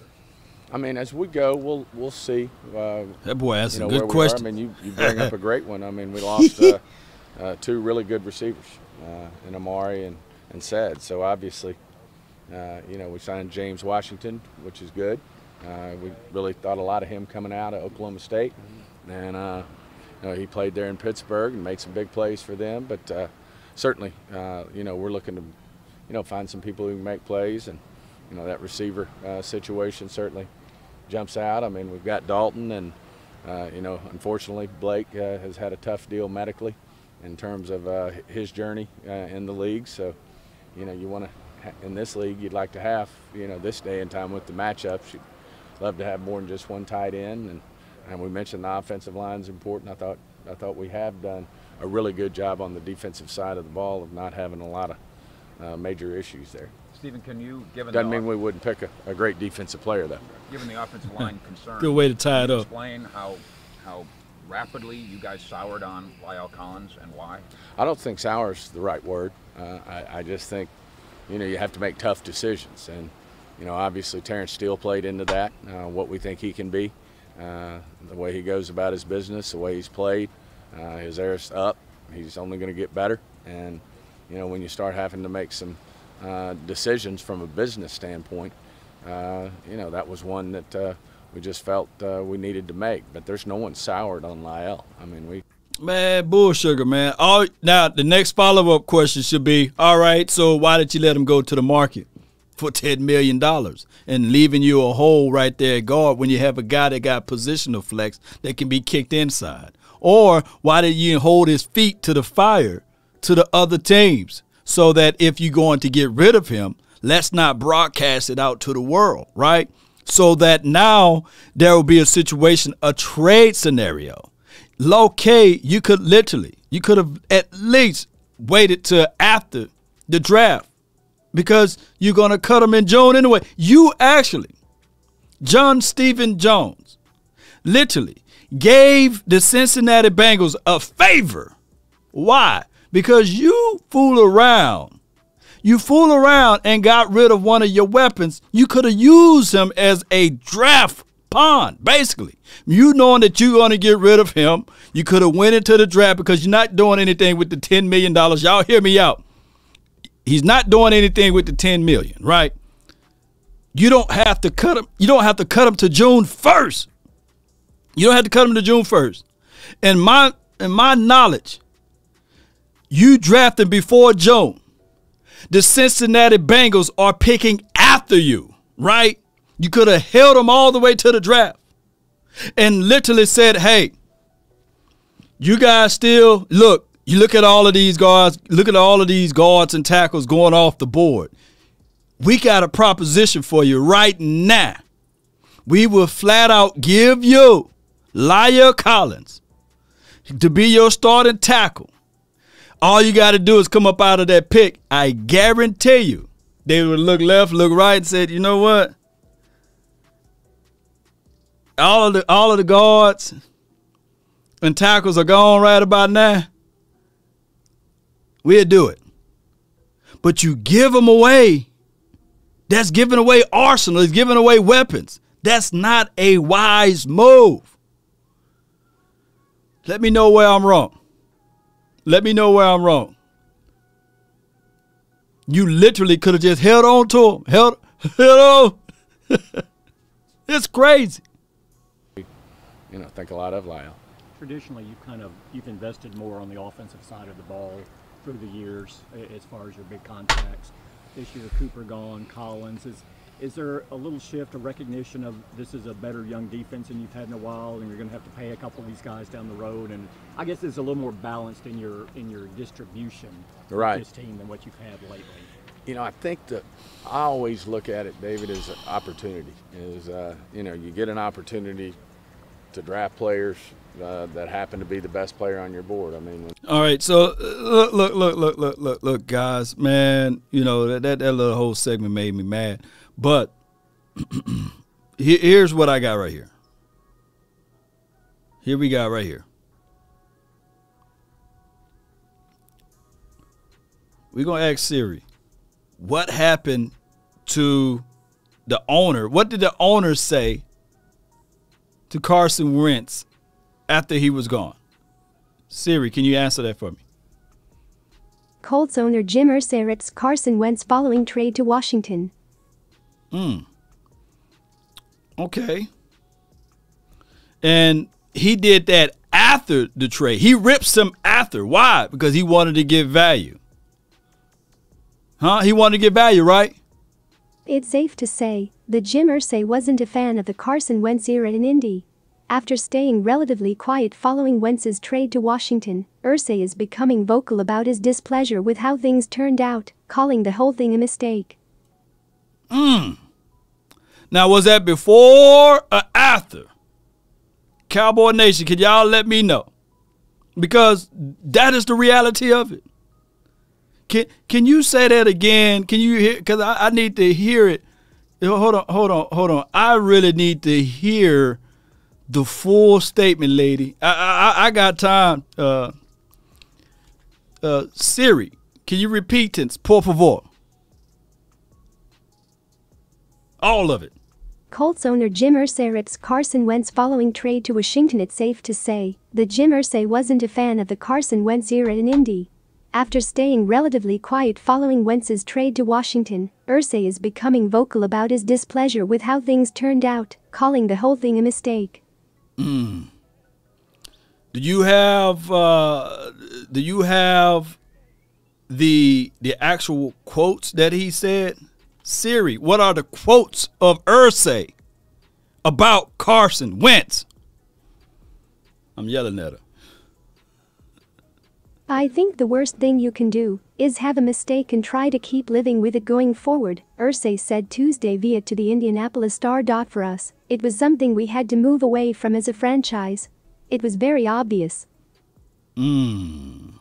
I mean, as we go, we'll we'll see. Uh, that boy asked you know, a good question. I mean, you, you bring up a great one. I mean, we lost uh, uh, two really good receivers uh, in Amari and and Ced. So obviously, uh, you know, we signed James Washington, which is good. Uh, we really thought a lot of him coming out of Oklahoma State, and uh, you know, he played there in Pittsburgh and made some big plays for them. But uh, certainly, uh, you know, we're looking to, you know, find some people who can make plays, and you know, that receiver uh, situation certainly jumps out. I mean, we've got Dalton, and uh, you know, unfortunately, Blake has had a tough deal medically in terms of his journey in the league. So, you know, you want to in this league, you'd like to have, you know, this day and time with the matchups, love to have more than just one tight end. And, and we mentioned the offensive line is important. I thought I thought we have done a really good job on the defensive side of the ball of not having a lot of uh, major issues there. Stephen, can you, given doesn't mean we wouldn't pick a, a, great defensive player though. Given the offensive line concern, good way to tie it up. Explain how how rapidly you guys soured on La'el Collins and why? I don't think sour is the right word. Uh, I, I just think you know you have to make tough decisions and you know, obviously Terence Steele played into that, uh, what we think he can be, uh, the way he goes about his business, the way he's played. Uh, his air's up. He's only going to get better. And, you know, when you start having to make some uh, decisions from a business standpoint, uh, you know, that was one that uh, we just felt we needed to make. But there's no one soured on Lyle. I mean, we. Man, bull sugar, man. All now the next follow up question should be: All right, so why did you let him go to the market for ten million dollars and leaving you a hole right there at guard when you have a guy that got positional flex that can be kicked inside? Or why did you hold his feet to the fire to the other teams so that if you're going to get rid of him, let's not broadcast it out to the world, right? So that now there will be a situation, a trade scenario low K, you could literally, you could have at least waited till after the draft because you're going to cut him in June anyway. You actually, John Stephen Jones, literally gave the Cincinnati Bengals a favor. Why? Because you fool around. You fool around and got rid of one of your weapons. You could have used him as a draft pawn, basically. You knowing that you're going to get rid of him, you could have went into the draft because you're not doing anything with the $10 million. Y'all hear me out. He's not doing anything with the 10 million, right? You don't have to cut him. You don't have to cut him to June 1st. You don't have to cut him to June 1st. And my in my knowledge, you drafted before June. The Cincinnati Bengals are picking after you, right? You could have held them all the way to the draft and literally said, hey, you guys still look, you look at all of these guards, look at all of these guards and tackles going off the board. We got a proposition for you right now. We will flat out give you La'el Collins to be your starting tackle. All you got to do is come up out of that pick. I guarantee you, they would look left, look right, and said, you know what? all of the all of the guards and tackles are gone right about now, we'll do it. But you give them away. That's giving away arsenal. It's giving away weapons. That's not a wise move. Let me know where I'm wrong. Let me know where I'm wrong. You literally could have just held on to him. Held, held on. it's crazy you know, think a lot of Lyle. Traditionally, you've kind of you've invested more on the offensive side of the ball through the years as far as your big contracts. This year, Cooper gone, Collins is. Is there a little shift, a recognition of this is a better young defense than you've had in a while, and you're going to have to pay a couple of these guys down the road? And I guess it's a little more balanced in your in your distribution right. this team than what you've had lately. You know, I think that I always look at it, David, as an opportunity. Is uh, you know, you get an opportunity to draft players uh, that happen to be the best player on your board. I mean, all right. So look, look, look, look, look, look, look, guys, man. You know that that, that little whole segment made me mad, but here's what I got right here. Here we got right here. We're gonna ask Siri, what happened to the owner? What did the owner say to Carson Wentz after he was gone? Siri, can you answer that for me? Colts owner Jim Irsay Carson Wentz following trade to Washington. Hmm. Okay. And he did that after the trade. He rips him after. Why? Because he wanted to get value. Huh? He wanted to get value, right? It's safe to say that Jim Irsay wasn't a fan of the Carson Wentz era in Indy. After staying relatively quiet following Wentz's trade to Washington, Irsay is becoming vocal about his displeasure with how things turned out, calling the whole thing a mistake. Hmm. Now, was that before or after? Cowboy Nation, can y'all let me know? Because that is the reality of it. Can can you say that again? Can you hear? Because I, I need to hear it. Hold on, hold on, hold on. I really need to hear the full statement, lady. I I, I got time. Uh, uh, Siri, can you repeat it, por favor? All of it. Colts owner Jim Irsay Carson Wentz following trade to Washington. It's safe to say that Jim Irsay wasn't a fan of the Carson Wentz era in Indy. After staying relatively quiet following Wentz's trade to Washington, Irsay is becoming vocal about his displeasure with how things turned out, calling the whole thing a mistake. Mm. Do you have uh, do you have the the actual quotes that he said? Siri, what are the quotes of Irsay about Carson Wentz? I'm yelling at her. I think the worst thing you can do is have a mistake and try to keep living with it going forward, Irsay said Tuesday via to the Indianapolis Star. For us, it was something we had to move away from as a franchise. It was very obvious. Hmm.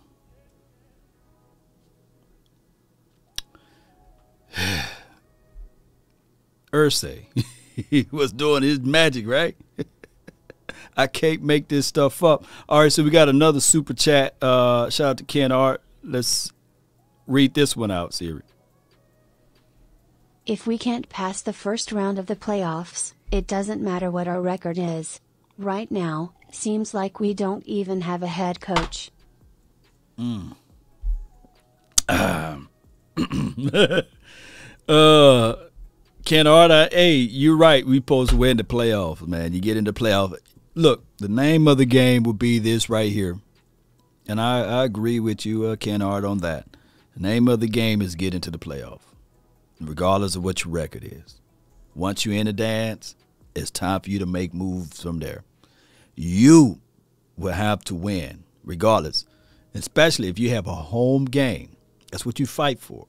Irsay, he was doing his magic, right? I can't make this stuff up. All right, so we got another super chat. Uh, shout out to Ken Art. Let's read this one out, Siri. If we can't pass the first round of the playoffs, it doesn't matter what our record is. Right now, seems like we don't even have a head coach. Mm. uh, Ken Art, hey, you're right. We supposed to win the playoffs, man. You get into playoff. Look, the name of the game would be this right here. And I, I agree with you, uh, Ken Art, on that. The name of the game is get into the playoff, regardless of what your record is. Once you're in the dance, it's time for you to make moves from there. You will have to win, regardless, especially if you have a home game. That's what you fight for.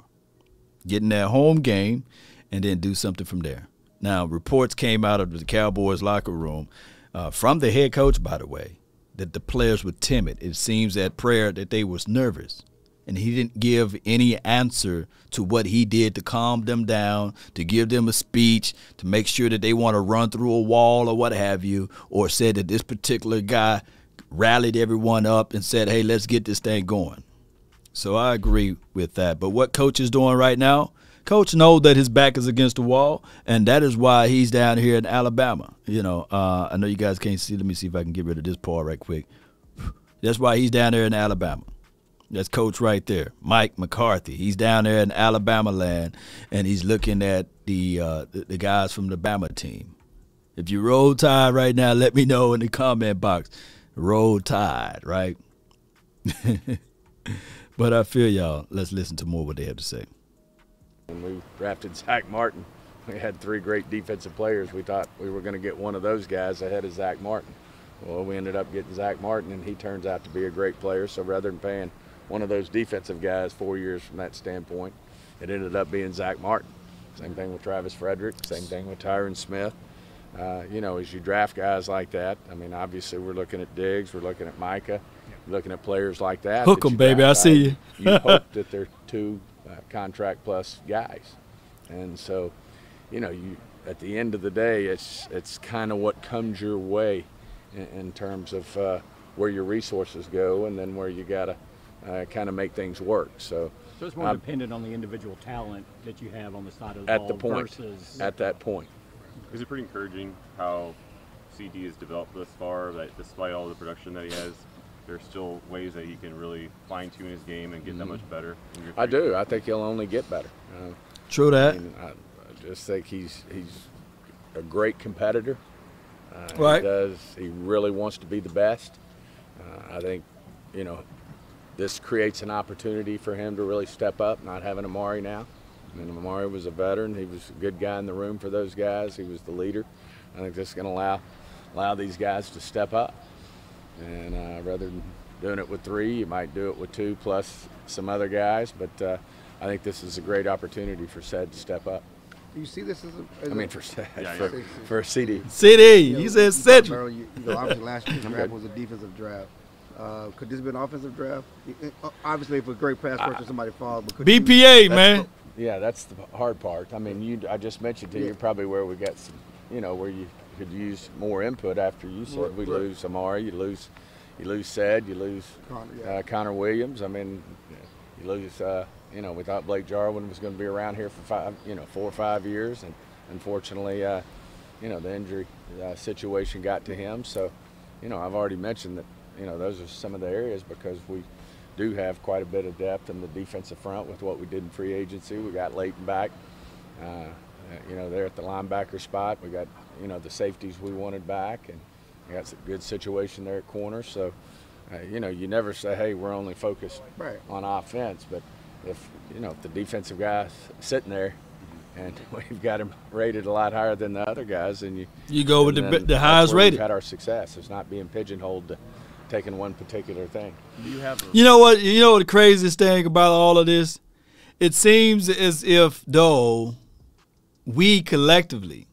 Getting that home game and then do something from there. Now, reports came out of the Cowboys locker room uh, from the head coach, by the way, that the players were timid. It seems that prayer that they was nervous, and he didn't give any answer to what he did to calm them down, to give them a speech, to make sure that they want to run through a wall or what have you, or said that this particular guy rallied everyone up and said, "Hey, let's get this thing going." So I agree with that. But what coach is doing right now? Coach knows that his back is against the wall, and that is why he's down here in Alabama. You know, uh, I know you guys can't see. Let me see if I can get rid of this part right quick. That's why he's down there in Alabama. That's coach right there, Mike McCarthy. He's down there in Alabama land, and he's looking at the uh, the, guys from the Bama team. If you roll tide right now, let me know in the comment box. Roll tide, right? but I feel y'all. Let's listen to more what they have to say. When we drafted Zach Martin, we had three great defensive players. We thought we were going to get one of those guys ahead of Zach Martin. Well, we ended up getting Zach Martin, and he turns out to be a great player. So rather than paying one of those defensive guys four years from that standpoint, it ended up being Zach Martin. Same thing with Travis Frederick, same thing with Tyron Smith. Uh, you know, as you draft guys like that, I mean, obviously we're looking at Diggs, we're looking at Micah, looking at players like that. Hook them, baby. I see you. you hope that they're two uh, contract plus guys. And so, you know, you at the end of the day, it's it's kind of what comes your way in, in terms of uh, where your resources go, and then where you gotta uh, kind of make things work. So. So it's more dependent on the individual talent that you have on the side of the at ball the point, versus at that point. Is it pretty encouraging how CeeDee has developed thus far? That despite all the production that he has, there's still ways that he can really fine tune his game and get mm-hmm. that much better. I do. I think he'll only get better. Uh, True that. I, mean, I, I, just think he's he's a great competitor. Uh, right. He does. He really wants to be the best. Uh, I think, you know, this creates an opportunity for him to really step up. Not having Amari now. I mean, Amari was a veteran. He was a good guy in the room for those guys. He was the leader. I think this is going to allow allow these guys to step up. And uh, rather than doing it with three, you might do it with two plus some other guys. But uh, I think this is a great opportunity for Ced to step up. You see this as a? As I mean, for yeah, for, yeah. for CeeDee. CeeDee, you, know, you said Ced. You, you know, obviously last year's draft was a defensive draft. Uh, could this be an offensive draft? Uh, obviously, if a great pass rusher, somebody falls. But BPA, you, man. Yeah, that's the hard part. I mean, you. I just mentioned to yeah. you probably where we got some, you know, where you could use more input after you said right, we lose Amari, you lose, you lose Ced, you lose Connor, yeah. uh, Connor Williams. I mean, you lose. Uh, you know, we thought Blake Jarwin was going to be around here for five, you know, four or five years, and unfortunately, uh, you know, the injury uh, situation got to him. So, you know, I've already mentioned that. You know, those are some of the areas because we do have quite a bit of depth in the defensive front with what we did in free agency. We got Leighton back. Uh, you know, there at the linebacker spot. We got, you know, the safeties we wanted back, and we got a good situation there at corner. So, uh, you know, you never say, hey, we're only focused right. on offense. But if, you know, if the defensive guy's sitting there and we've got him rated a lot higher than the other guys, and you you go with the, the highest rated. We've had our success. It's not being pigeonholed to taking one particular thing. Do you have? you know what? You know what the craziest thing about all of this? It seems as if though we collectively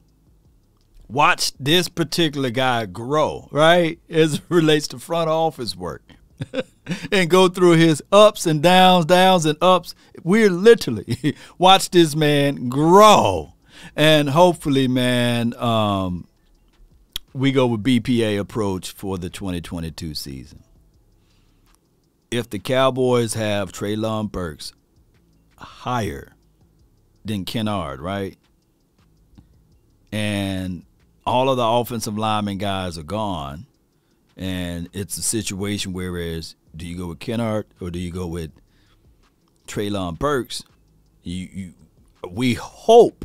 watch this particular guy grow, right? As it relates to front office work. and go through his ups and downs, downs and ups. We're literally watch this man grow. And hopefully, man, um, we go with BPA approach for the 2022 season. If the Cowboys have Treylon Burks higher than Kennard, right? And all of the offensive lineman guys are gone, and it's a situation whereas do you go with Kennard or do you go with Treylon Burks? You, you, we hope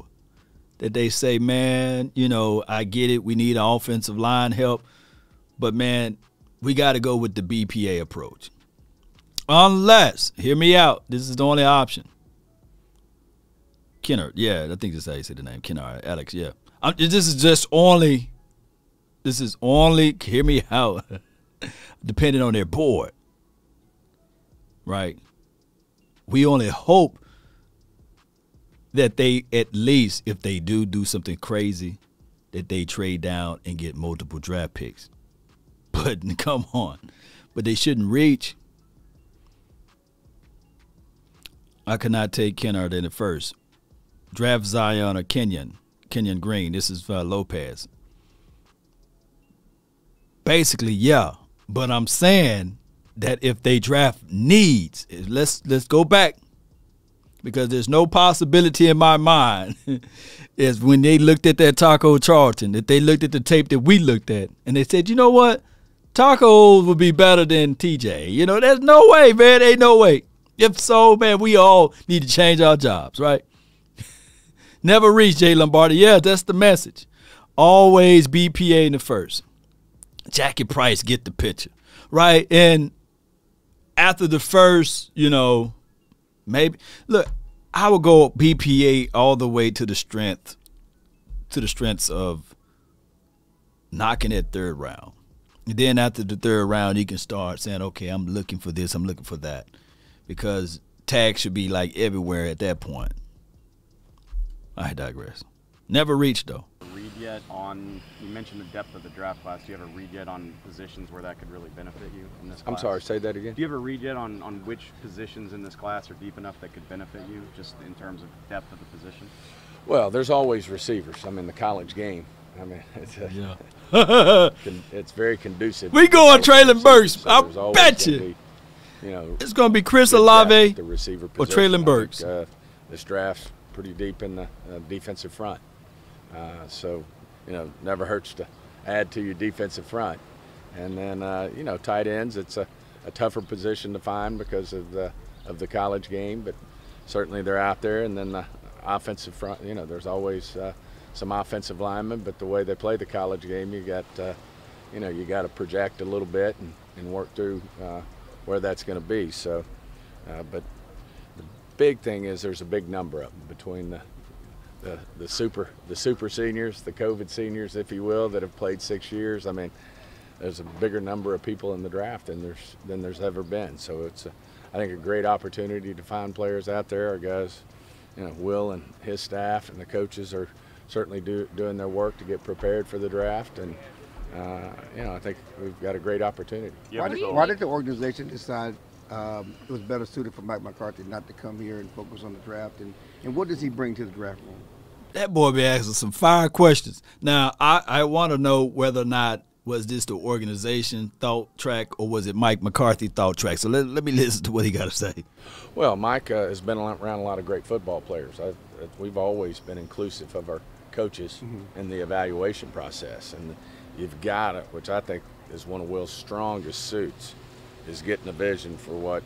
that they say, man, you know, I get it. We need offensive line help. But, man, we got to go with the BPA approach. Unless, hear me out, this is the only option. Kennard, yeah, I think that's how you say the name. Kennard, Alex, yeah. I'm, this is just only, this is only, hear me out, depending on their board. Right? We only hope that they at least if they do do something crazy that they trade down and get multiple draft picks but come on but they shouldn't reach i cannot take kennard in the first draft zion or kenyon kenyon green this is uh, lopez basically yeah but i'm saying that if they draft needs let's let's go back because there's no possibility in my mind is when they looked at that Taco Charlton, that they looked at the tape that we looked at, and they said, you know what? Taco would be better than TJ. You know, there's no way, man. Ain't no way. If so, man, we all need to change our jobs, right? Never reach Jay Lombardi. Yeah, that's the message. Always BPA in the first. Jackie Price, get the picture, right? And after the first, you know, Maybe look, I would go BPA all the way to the strength, to the strengths of knocking that third round. And then after the third round, you can start saying, okay, I'm looking for this, I'm looking for that. Because tags should be like everywhere at that point. I digress. Never reached though read yet on? You mentioned the depth of the draft class. Do you have a read yet on positions where that could really benefit you in this class? I'm sorry, say that again. Do you have a read yet on, on which positions in this class are deep enough that could benefit you, just in terms of depth of the position? Well, there's always receivers. I mean, the college game. I mean, it's a, yeah. it's very conducive. We go on Treylon Burks. So I bet you. Be, you know, it's going to be Chris Olave the receiver or Treylon Burks. Uh, this draft's pretty deep in the uh, defensive front. Uh, so, you know, never hurts to add to your defensive front. And then, uh, you know, tight ends, it's a, a, tougher position to find because of the of the college game, but certainly they're out there. And then the offensive front, you know, there's always uh, some offensive linemen, but the way they play the college game, you got, uh, you know, you got to project a little bit and, and work through uh, where that's going to be. So, but big thing is there's a big number of them between the the, the super the super seniors, the COVID seniors, if you will, that have played six years. I mean, there's a bigger number of people in the draft than there's than there's ever been. So it's a, I think a great opportunity to find players out there. Our guys, you know, Will and his staff and the coaches are certainly do, doing their work to get prepared for the draft and. Uh, you know, I think we've got a great opportunity. Why did, why did the organization decide um, it was better suited for Mike McCarthy not to come here and focus on the draft? And, and what does he bring to the draft room? That boy be asking some fire questions. Now, I, I want to know whether or not was this the organization thought track or was it Mike McCarthy thought track? So let, let me listen to what he got to say. Well, Mike uh, has been around a lot of great football players. I, we've always been inclusive of our coaches mm-hmm. in the evaluation process. And you've got it, which I think is one of Will's strongest suits, is getting a vision for what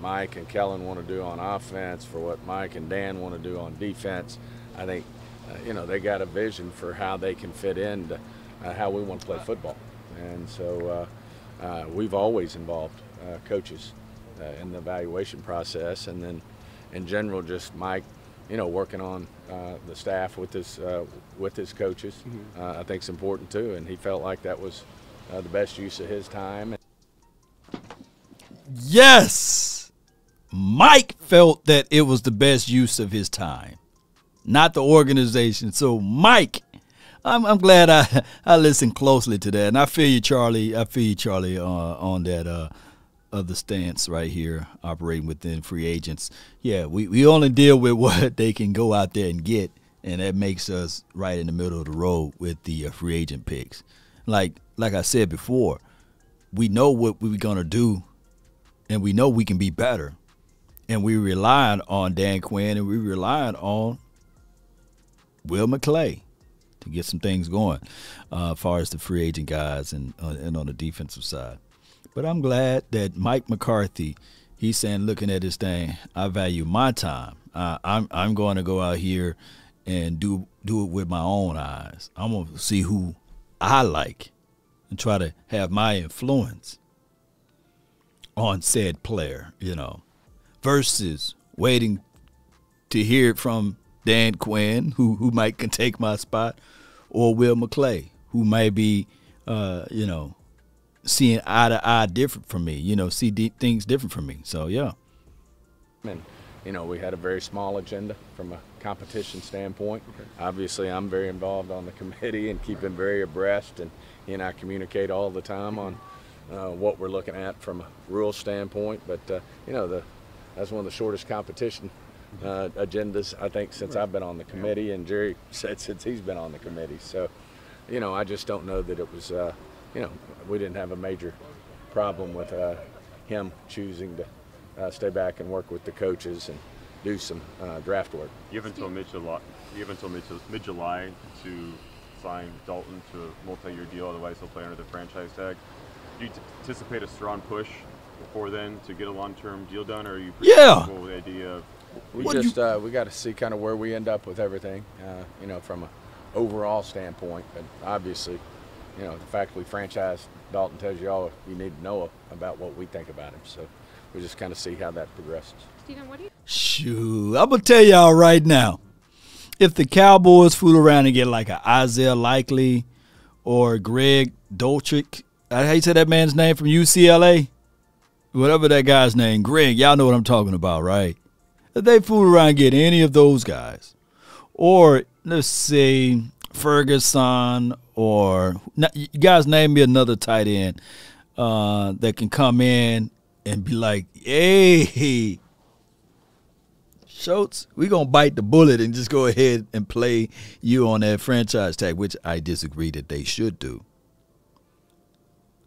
Mike and Kellen want to do on offense, for what Mike and Dan want to do on defense. I think, uh, you know, they got a vision for how they can fit into uh, how we want to play football. And so uh, uh we've always involved uh, coaches uh, in the evaluation process. And then in general, just Mike, you know, working on the staff with his, with his coaches, mm-hmm. I think it's important too. And he felt like that was the best use of his time. Yes! Mike felt that it was the best use of his time, not the organization. So, Mike, I'm, I'm glad I, I listened closely to that. And I feel you, Charlie. I feel you, Charlie, uh, on that uh, other stance right here, operating within free agents. Yeah, we, we only deal with what they can go out there and get. And that makes us right in the middle of the road with the uh, free agent picks. Like like I said before, we know what we're gonna do and we know we can be better. And we relied on Dan Quinn and we relied on Will McClay to get some things going uh, as far as the free agent guys and, uh, and on the defensive side. But I'm glad that Mike McCarthy, he's saying, looking at this thing, I value my time. Uh, I'm I'm going to go out here and do do it with my own eyes. I'm gonna see who I like and try to have my influence on said player, you know, versus waiting to hear it from Dan Quinn, who who might can take my spot, or Will McClay, who may be, uh, you know, seeing eye to eye different from me, you know, see things different from me. So yeah. And you know, we had a very small agenda from a competition standpoint. Okay. Obviously, I'm very involved on the committee and keeping very abreast, and he and I communicate all the time on uh, what we're looking at from a rural standpoint. But uh, you know, the that's one of the shortest competition uh, agendas I think since I've been on the committee, and Jerry said since he's been on the committee. So, you know, I just don't know that it was. Uh, you know, we didn't have a major problem with uh, him choosing to stay back and work with the coaches and do some draft work. You have until mid July. You have until mid July to sign Dalton to a multi-year deal. Otherwise, he'll play under the franchise tag do you anticipate a strong push before then to get a long-term deal done, or are you yeah with the idea of we just uh, we got to see kind of where we end up with everything, uh, you know, from an overall standpoint. But obviously, you know, the fact we franchise Dalton tells you all you need to know about what we think about him. So we just kind of see how that progresses. Stephen, what do you? Shoot, I'm gonna tell y'all right now. If the Cowboys fool around and get like an Isaiah Likely or Greg Dulcich how you say that man's name from UCLA? Whatever that guy's name, Greg. Y'all know what I'm talking about, right? If they fool around and get any of those guys, or let's say Ferguson, or you guys name me another tight end uh, that can come in and be like, "Hey, Schultz, we're gonna bite the bullet and just go ahead and play you on that franchise tag," which I disagree that they should do.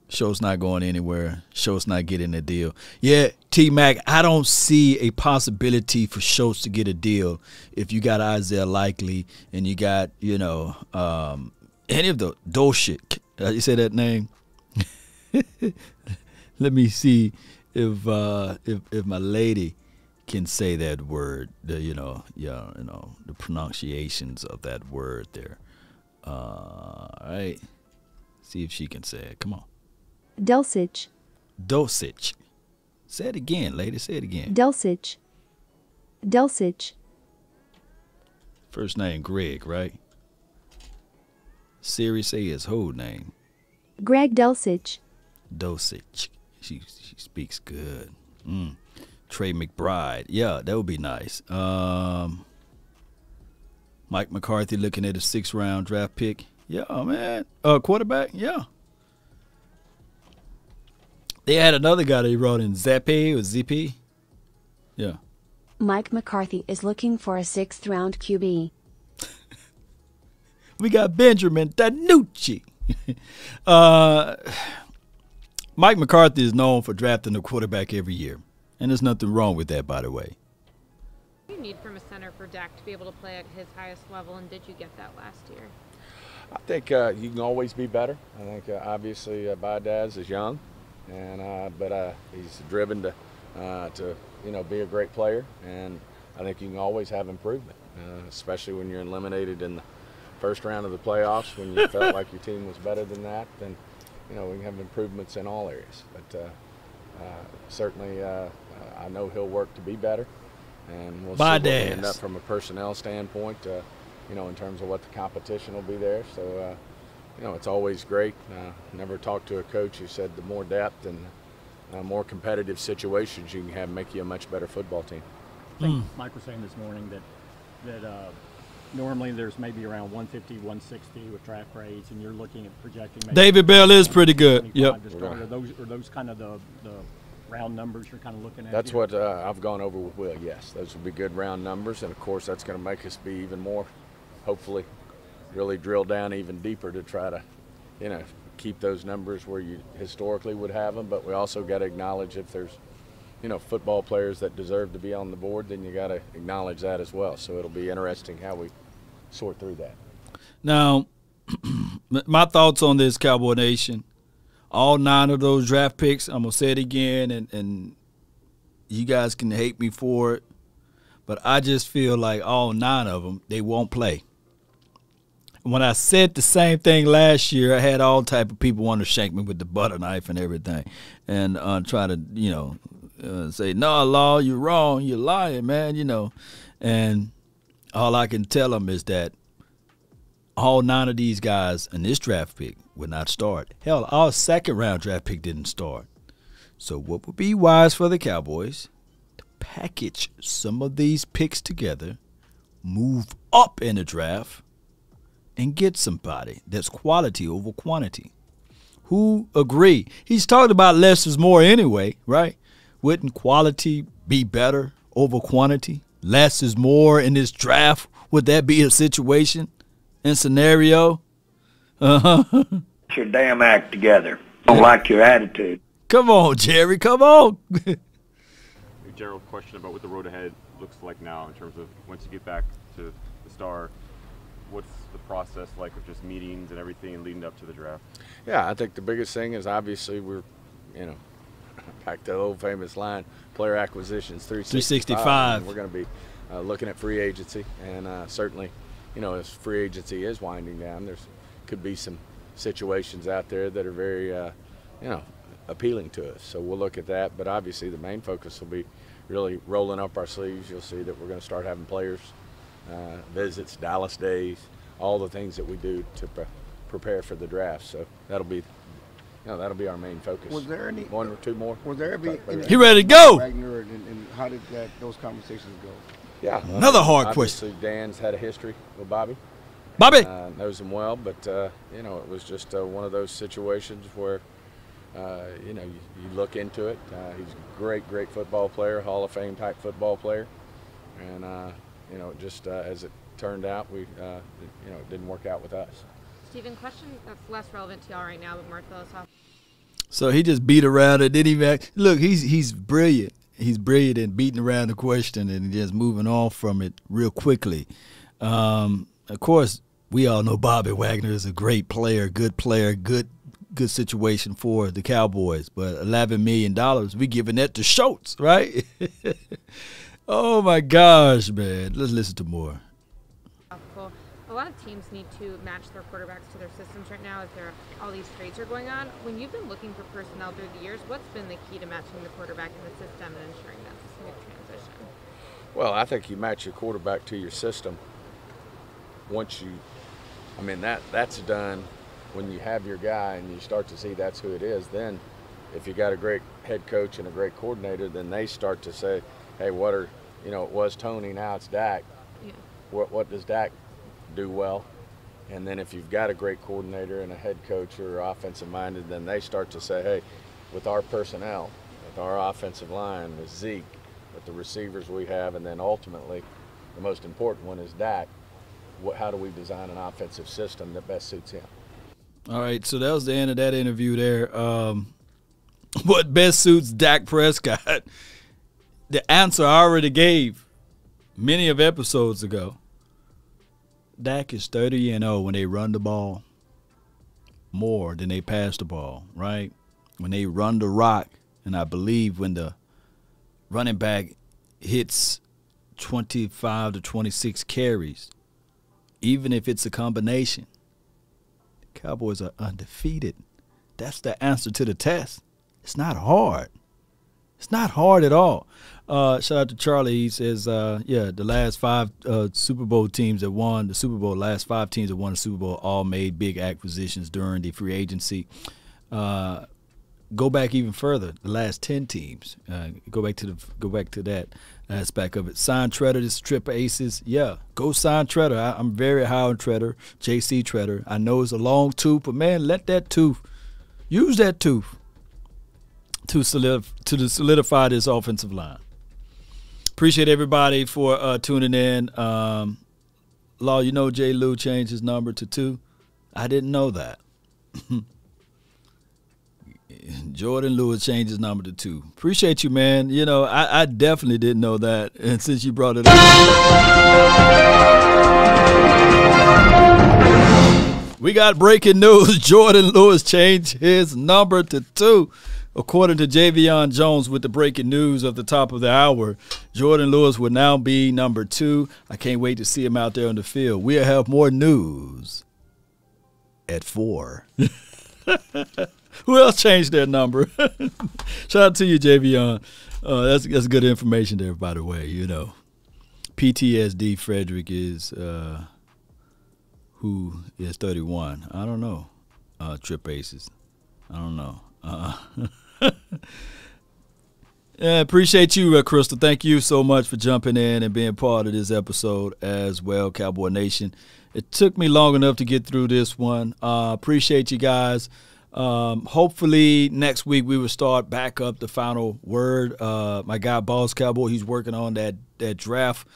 Show's not going anywhere. Show's not getting a deal. Yeah, T Mac, I don't see a possibility for Schultz to get a deal if you got Isaiah Likely and you got, you know, um, any of the Dolchik. Uh, you say that name? Let me see if uh, if if my lady can say that word. The you know, yeah, you know, the pronunciations of that word there. Uh, all right. See if she can say it. Come on. Dulcich. Dulcich. Say it again, lady. Say it again. Dulcich. Dulcich. First name Greg, right? Siri say his whole name. Greg Dulcich. Dulcich. She she speaks good. Mm. Trey McBride. Yeah, that would be nice. Um, Mike McCarthy looking at a six round draft pick. Yeah, man. Uh, quarterback. Yeah. They had another guy that he brought in, Zappe or ZP. Yeah. Mike McCarthy is looking for a sixth round QB. we got Benjamin DiNucci. uh, Mike McCarthy is known for drafting a quarterback every year. And there's nothing wrong with that, by the way. What do you need from a center for Dak to be able to play at his highest level, and did you get that last year? I think uh, you can always be better. I think uh, obviously uh, Daz is young and uh, but uh, he's driven to uh, to you know be a great player, and I think you can always have improvement, uh, especially when you're eliminated in the first round of the playoffs when you felt like your team was better than that. Then you know we can have improvements in all areas, but. Uh, uh certainly, I know he'll work to be better, and we'll Bye see what we end up from a personnel standpoint. you know, in terms of what the competition will be there. So, you know, it's always great. Uh, never talked to a coach who said the more depth and uh, more competitive situations you can have make you a much better football team. I think mm. Mike was saying this morning that that uh, normally there's maybe around 150, 160 with draft grades, and you're looking at projecting. David Bell is pretty good. Yep. Are those are those kind of the, the round numbers you're kind of looking at? That's here? what uh, I've gone over with Will. Yes, those would be good round numbers, and of course that's going to make us be even more, hopefully, really drill down even deeper to try to, you know, keep those numbers where you historically would have them, but we also got to acknowledge if there's, you know, football players that deserve to be on the board, then you got to acknowledge that as well. So it'll be interesting how we sort through that. Now, my thoughts on this Cowboy Nation. All nine of those draft picks, I'm gonna say it again, and, and you guys can hate me for it, but I just feel like all nine of them they won't play when I said the same thing last year, I had all type of people want to shank me with the butter knife and everything, and uh, try to you know uh, say no, law, you're wrong, you're lying, man, you know, and all I can tell them is that all nine of these guys in this draft pick would not start. Hell, our second round draft pick didn't start. So what would be wise for the Cowboys to package some of these picks together, move up in the draft and get somebody that's quality over quantity. Who agree? He's talked about less is more anyway, right? Wouldn't quality be better over quantity? Less is more in this draft. Would that be a situation and scenario? Uh huh. Get your damn act together. Don't like your attitude. Come on, Jerry. Come on. general question about what the road ahead looks like now in terms of once you get back to the star what's the process like of just meetings and everything leading up to the draft? Yeah, I think the biggest thing is obviously we're, you know, back to the old famous line, player acquisitions 365. 365. We're going to be uh, looking at free agency, and uh, certainly, you know, as free agency is winding down, there's could be some situations out there that are very, uh, you know, appealing to us. So we'll look at that. But obviously, the main focus will be really rolling up our sleeves. You'll see that we're going to start having players uh, visits, Dallas days, all the things that we do to pre- prepare for the draft. So that'll be, you know, that'll be our main focus. Was there any one or two more? Was there ever he ready to go? Wagner and, and, how did that those conversations go? Yeah, another hard question. Dan's had a history with Bobby. Bobby uh, knows him well, but uh, you know it was just uh, one of those situations where uh, you know you, you, look into it. Uh, he's a great, great football player, Hall of Fame type football player, and uh, you know, just uh, as it turned out, we, uh, you know, it didn't work out with us. Stephen, question that's less relevant to y'all right now, but Mark off. So he just beat around it. Didn't even look. He's he's brilliant. He's brilliant in beating around the question and just moving on from it real quickly. Um, of course, we all know Bobby Wagner is a great player, good player, good good situation for the Cowboys. But eleven million dollars, we giving that to Schultz, right? Oh my gosh, man. Let's listen to more. Cool. A lot of teams need to match their quarterbacks to their systems right now as there all these trades are going on. When you've been looking for personnel through the years, what's been the key to matching the quarterback in the system and ensuring that's a smooth transition? Well, I think you match your quarterback to your system once you I mean that that's done when you have your guy and you start to see that's who it is, then if you got a great head coach and a great coordinator, then they start to say, hey, what are, you know, it was Tony, now it's Dak. Yeah. What, what does Dak do well? And then if you've got a great coordinator and a head coach or offensive minded, then they start to say, hey, with our personnel, with our offensive line, with Zeke, with the receivers we have, and then ultimately, the most important one is Dak. What, how do we design an offensive system that best suits him? All right, so that was the end of that interview there. Um, what best suits Dak Prescott? The answer I already gave many of episodes ago. Dak is 30 and 0 when they run the ball more than they pass the ball, right? When they run the rock, and I believe when the running back hits 25 to 26 carries, even if it's a combination. The Cowboys are undefeated. That's the answer to the test. It's not hard. It's not hard at all. Uh, shout out to Charlie. He says, uh, yeah, the last five uh, Super Bowl teams that won the Super Bowl, last five teams that won the Super Bowl, all made big acquisitions during the free agency. Uh, go back even further, the last ten teams. Uh, go back to the go back to that aspect of it. Sign Tretter, this trip aces. Yeah, go sign Tretter. I, am very high on Tretter, JC Tretter. I know it's a long tooth, but man, let that tooth use that tooth to solidify to solidify this offensive line appreciate everybody for uh, tuning in. Um, Law, you know Jay Lou changed his number to two. I didn't know that. Jourdan Lewis changed his number to two. Appreciate you, man. You know, I, I definitely didn't know that. And since you brought it up, we got breaking news. Jourdan Lewis changed his number to two. According to Javion Jones with the breaking news of the top of the hour, Jourdan Lewis will now be number two. I can't wait to see him out there on the field. We'll have more news at four. Who else changed their number? Shout out to you, Javion. Uh, that's that's good information there, by the way. You know, PTSD. Frederick is uh, who is 31. I don't know. Uh, trip aces. I don't know. Uh, yeah, appreciate you, uh, Crystal. Thank you so much for jumping in and being part of this episode as well, Cowboy Nation. It took me long enough to get through this one. Uh, appreciate you guys. Um, hopefully next week we will start back up the final word. Uh, my guy Boss Cowboy, he's working on that that draft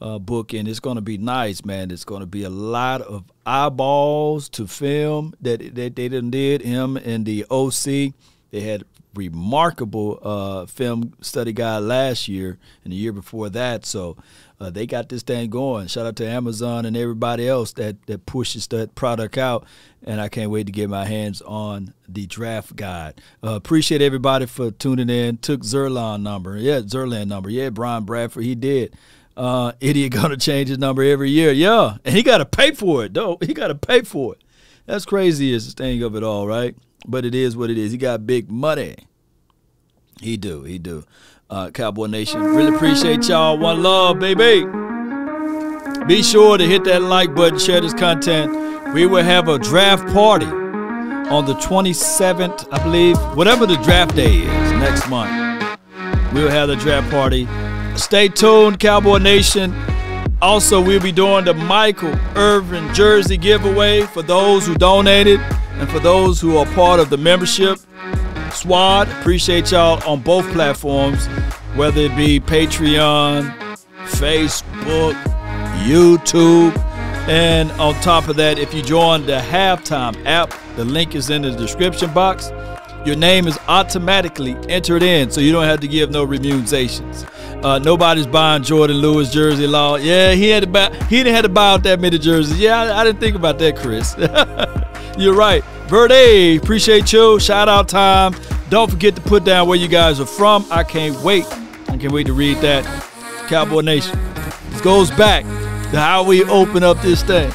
uh, book, and it's going to be nice, man. It's going to be a lot of eyeballs to film that that they done did him and the OC. They had remarkable uh, film study guide last year and the year before that. So uh, they got this thing going. Shout out to Amazon and everybody else that, that pushes that product out. And I can't wait to get my hands on the draft guide. Uh, appreciate everybody for tuning in. Took Zerlon number. Yeah, Zerlan number. Yeah, Brian Bradford, he did. Uh, idiot gonna change his number every year. Yeah, and he got to pay for it, though. He got to pay for it. That's crazy is the thing of it all, right? But it is what it is. He got big money. He do, he do. Uh, Cowboy Nation, really appreciate y'all. One love, baby. Be sure to hit that like button, share this content. We will have a draft party on the 27th, I believe, whatever the draft day is next month. We'll have the draft party. Stay tuned, Cowboy Nation. Also, we'll be doing the Michael Irvin jersey giveaway for those who donated and for those who are part of the membership. SWAD, appreciate y'all on both platforms, whether it be Patreon, Facebook, YouTube. And on top of that, if you join the Halftime app, the link is in the description box. Your name is automatically entered in, so you don't have to give no remunerations. Uh, nobody's buying Jourdan Lewis jersey law. Yeah, he had to buy. He didn't have to buy out that many jerseys. Yeah, I, I didn't think about that, Chris. You're right. Verde, appreciate you. Shout out time. Don't forget to put down where you guys are from. I can't wait. I can't wait to read that. Cowboy Nation. This goes back to how we open up this thing.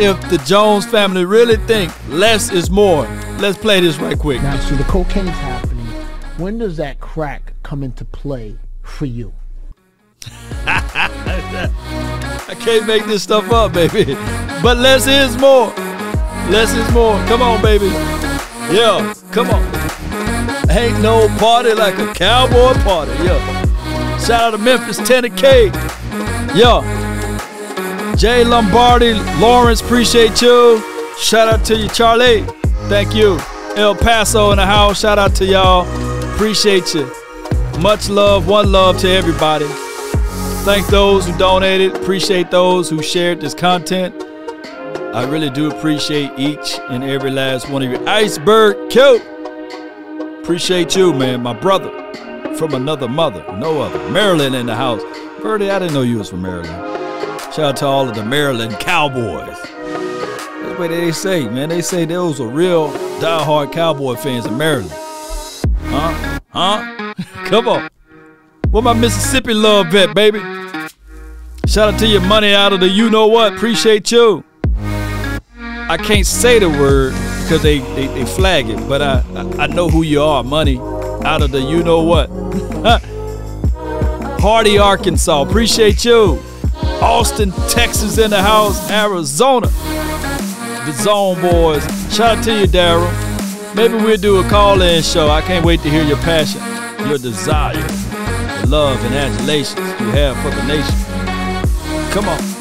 If the Jones family really think less is more, let's play this right quick. Now, so the cocaine's happening. When does that crack come into play for you? I can't make this stuff up, baby. But less is more. Less is more. Come on, baby. Yeah, come on. Ain't no party like a cowboy party. Yeah. Shout out to Memphis, Tennessee. Yeah. Jay Lombardi, Lawrence, appreciate you. Shout out to you, Charlie. Thank you. El Paso in the house. Shout out to y'all. Appreciate you. Much love, one love to everybody. Thank those who donated. Appreciate those who shared this content. I really do appreciate each and every last one of you. Iceberg Q. Appreciate you, man. My brother from another mother, no other. Maryland in the house. Birdie, I didn't know you was from Maryland. Shout out to all of the Maryland Cowboys. That's what they say, man. They say those are real die-hard Cowboy fans in Maryland. Huh? Huh? Come on. What my Mississippi love at, baby? Shout out to your money out of the you know what. Appreciate you. I can't say the word because they, they, they flag it, but I, I, know who you are. Money out of the you know what. Hardy, Arkansas. Appreciate you. Austin, Texas in the house. Arizona. The Zone Boys. Shout out to you, Daryl. Maybe we'll do a call-in show. I can't wait to hear your passion, your desire, love and adulation you have for the nation. Come on.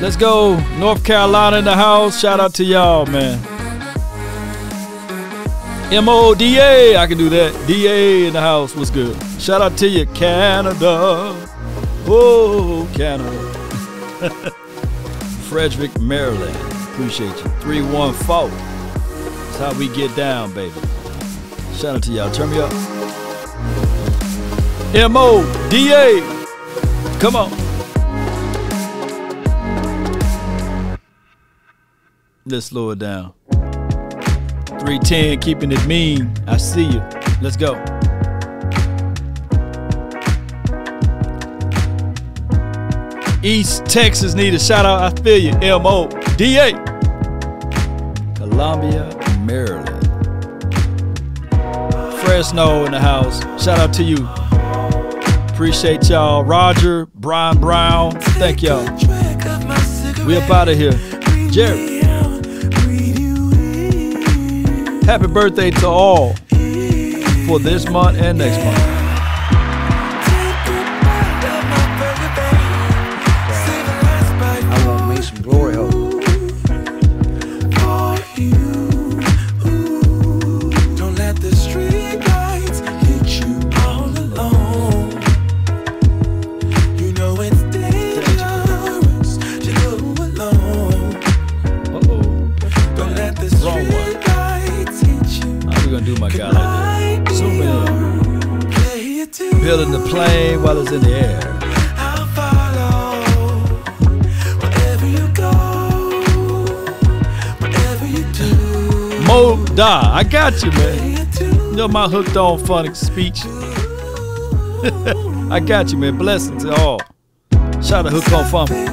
Let's go. North Carolina in the house. Shout out to y'all, man. M-O-D-A. I can do that. D-A in the house. What's good? Shout out to you, Canada. Oh, Canada. Frederick, Maryland. Appreciate you. 314. That's how we get down, baby. Shout out to y'all. Turn me up. M-O-D-A. Come on. Let's slow it down. 310, keeping it mean. I see you. Let's go. East Texas need a shout out. I feel you. M O D A. Columbia, Maryland. Fresno in the house. Shout out to you. Appreciate y'all. Roger, Brian Brown. Thank y'all. We up out of here. Jerry. Happy birthday to all for this month and next month. I got you, man. You know my hooked on phonic speech. I got you, man. Blessings to all. Shout out to Hooked on Fun.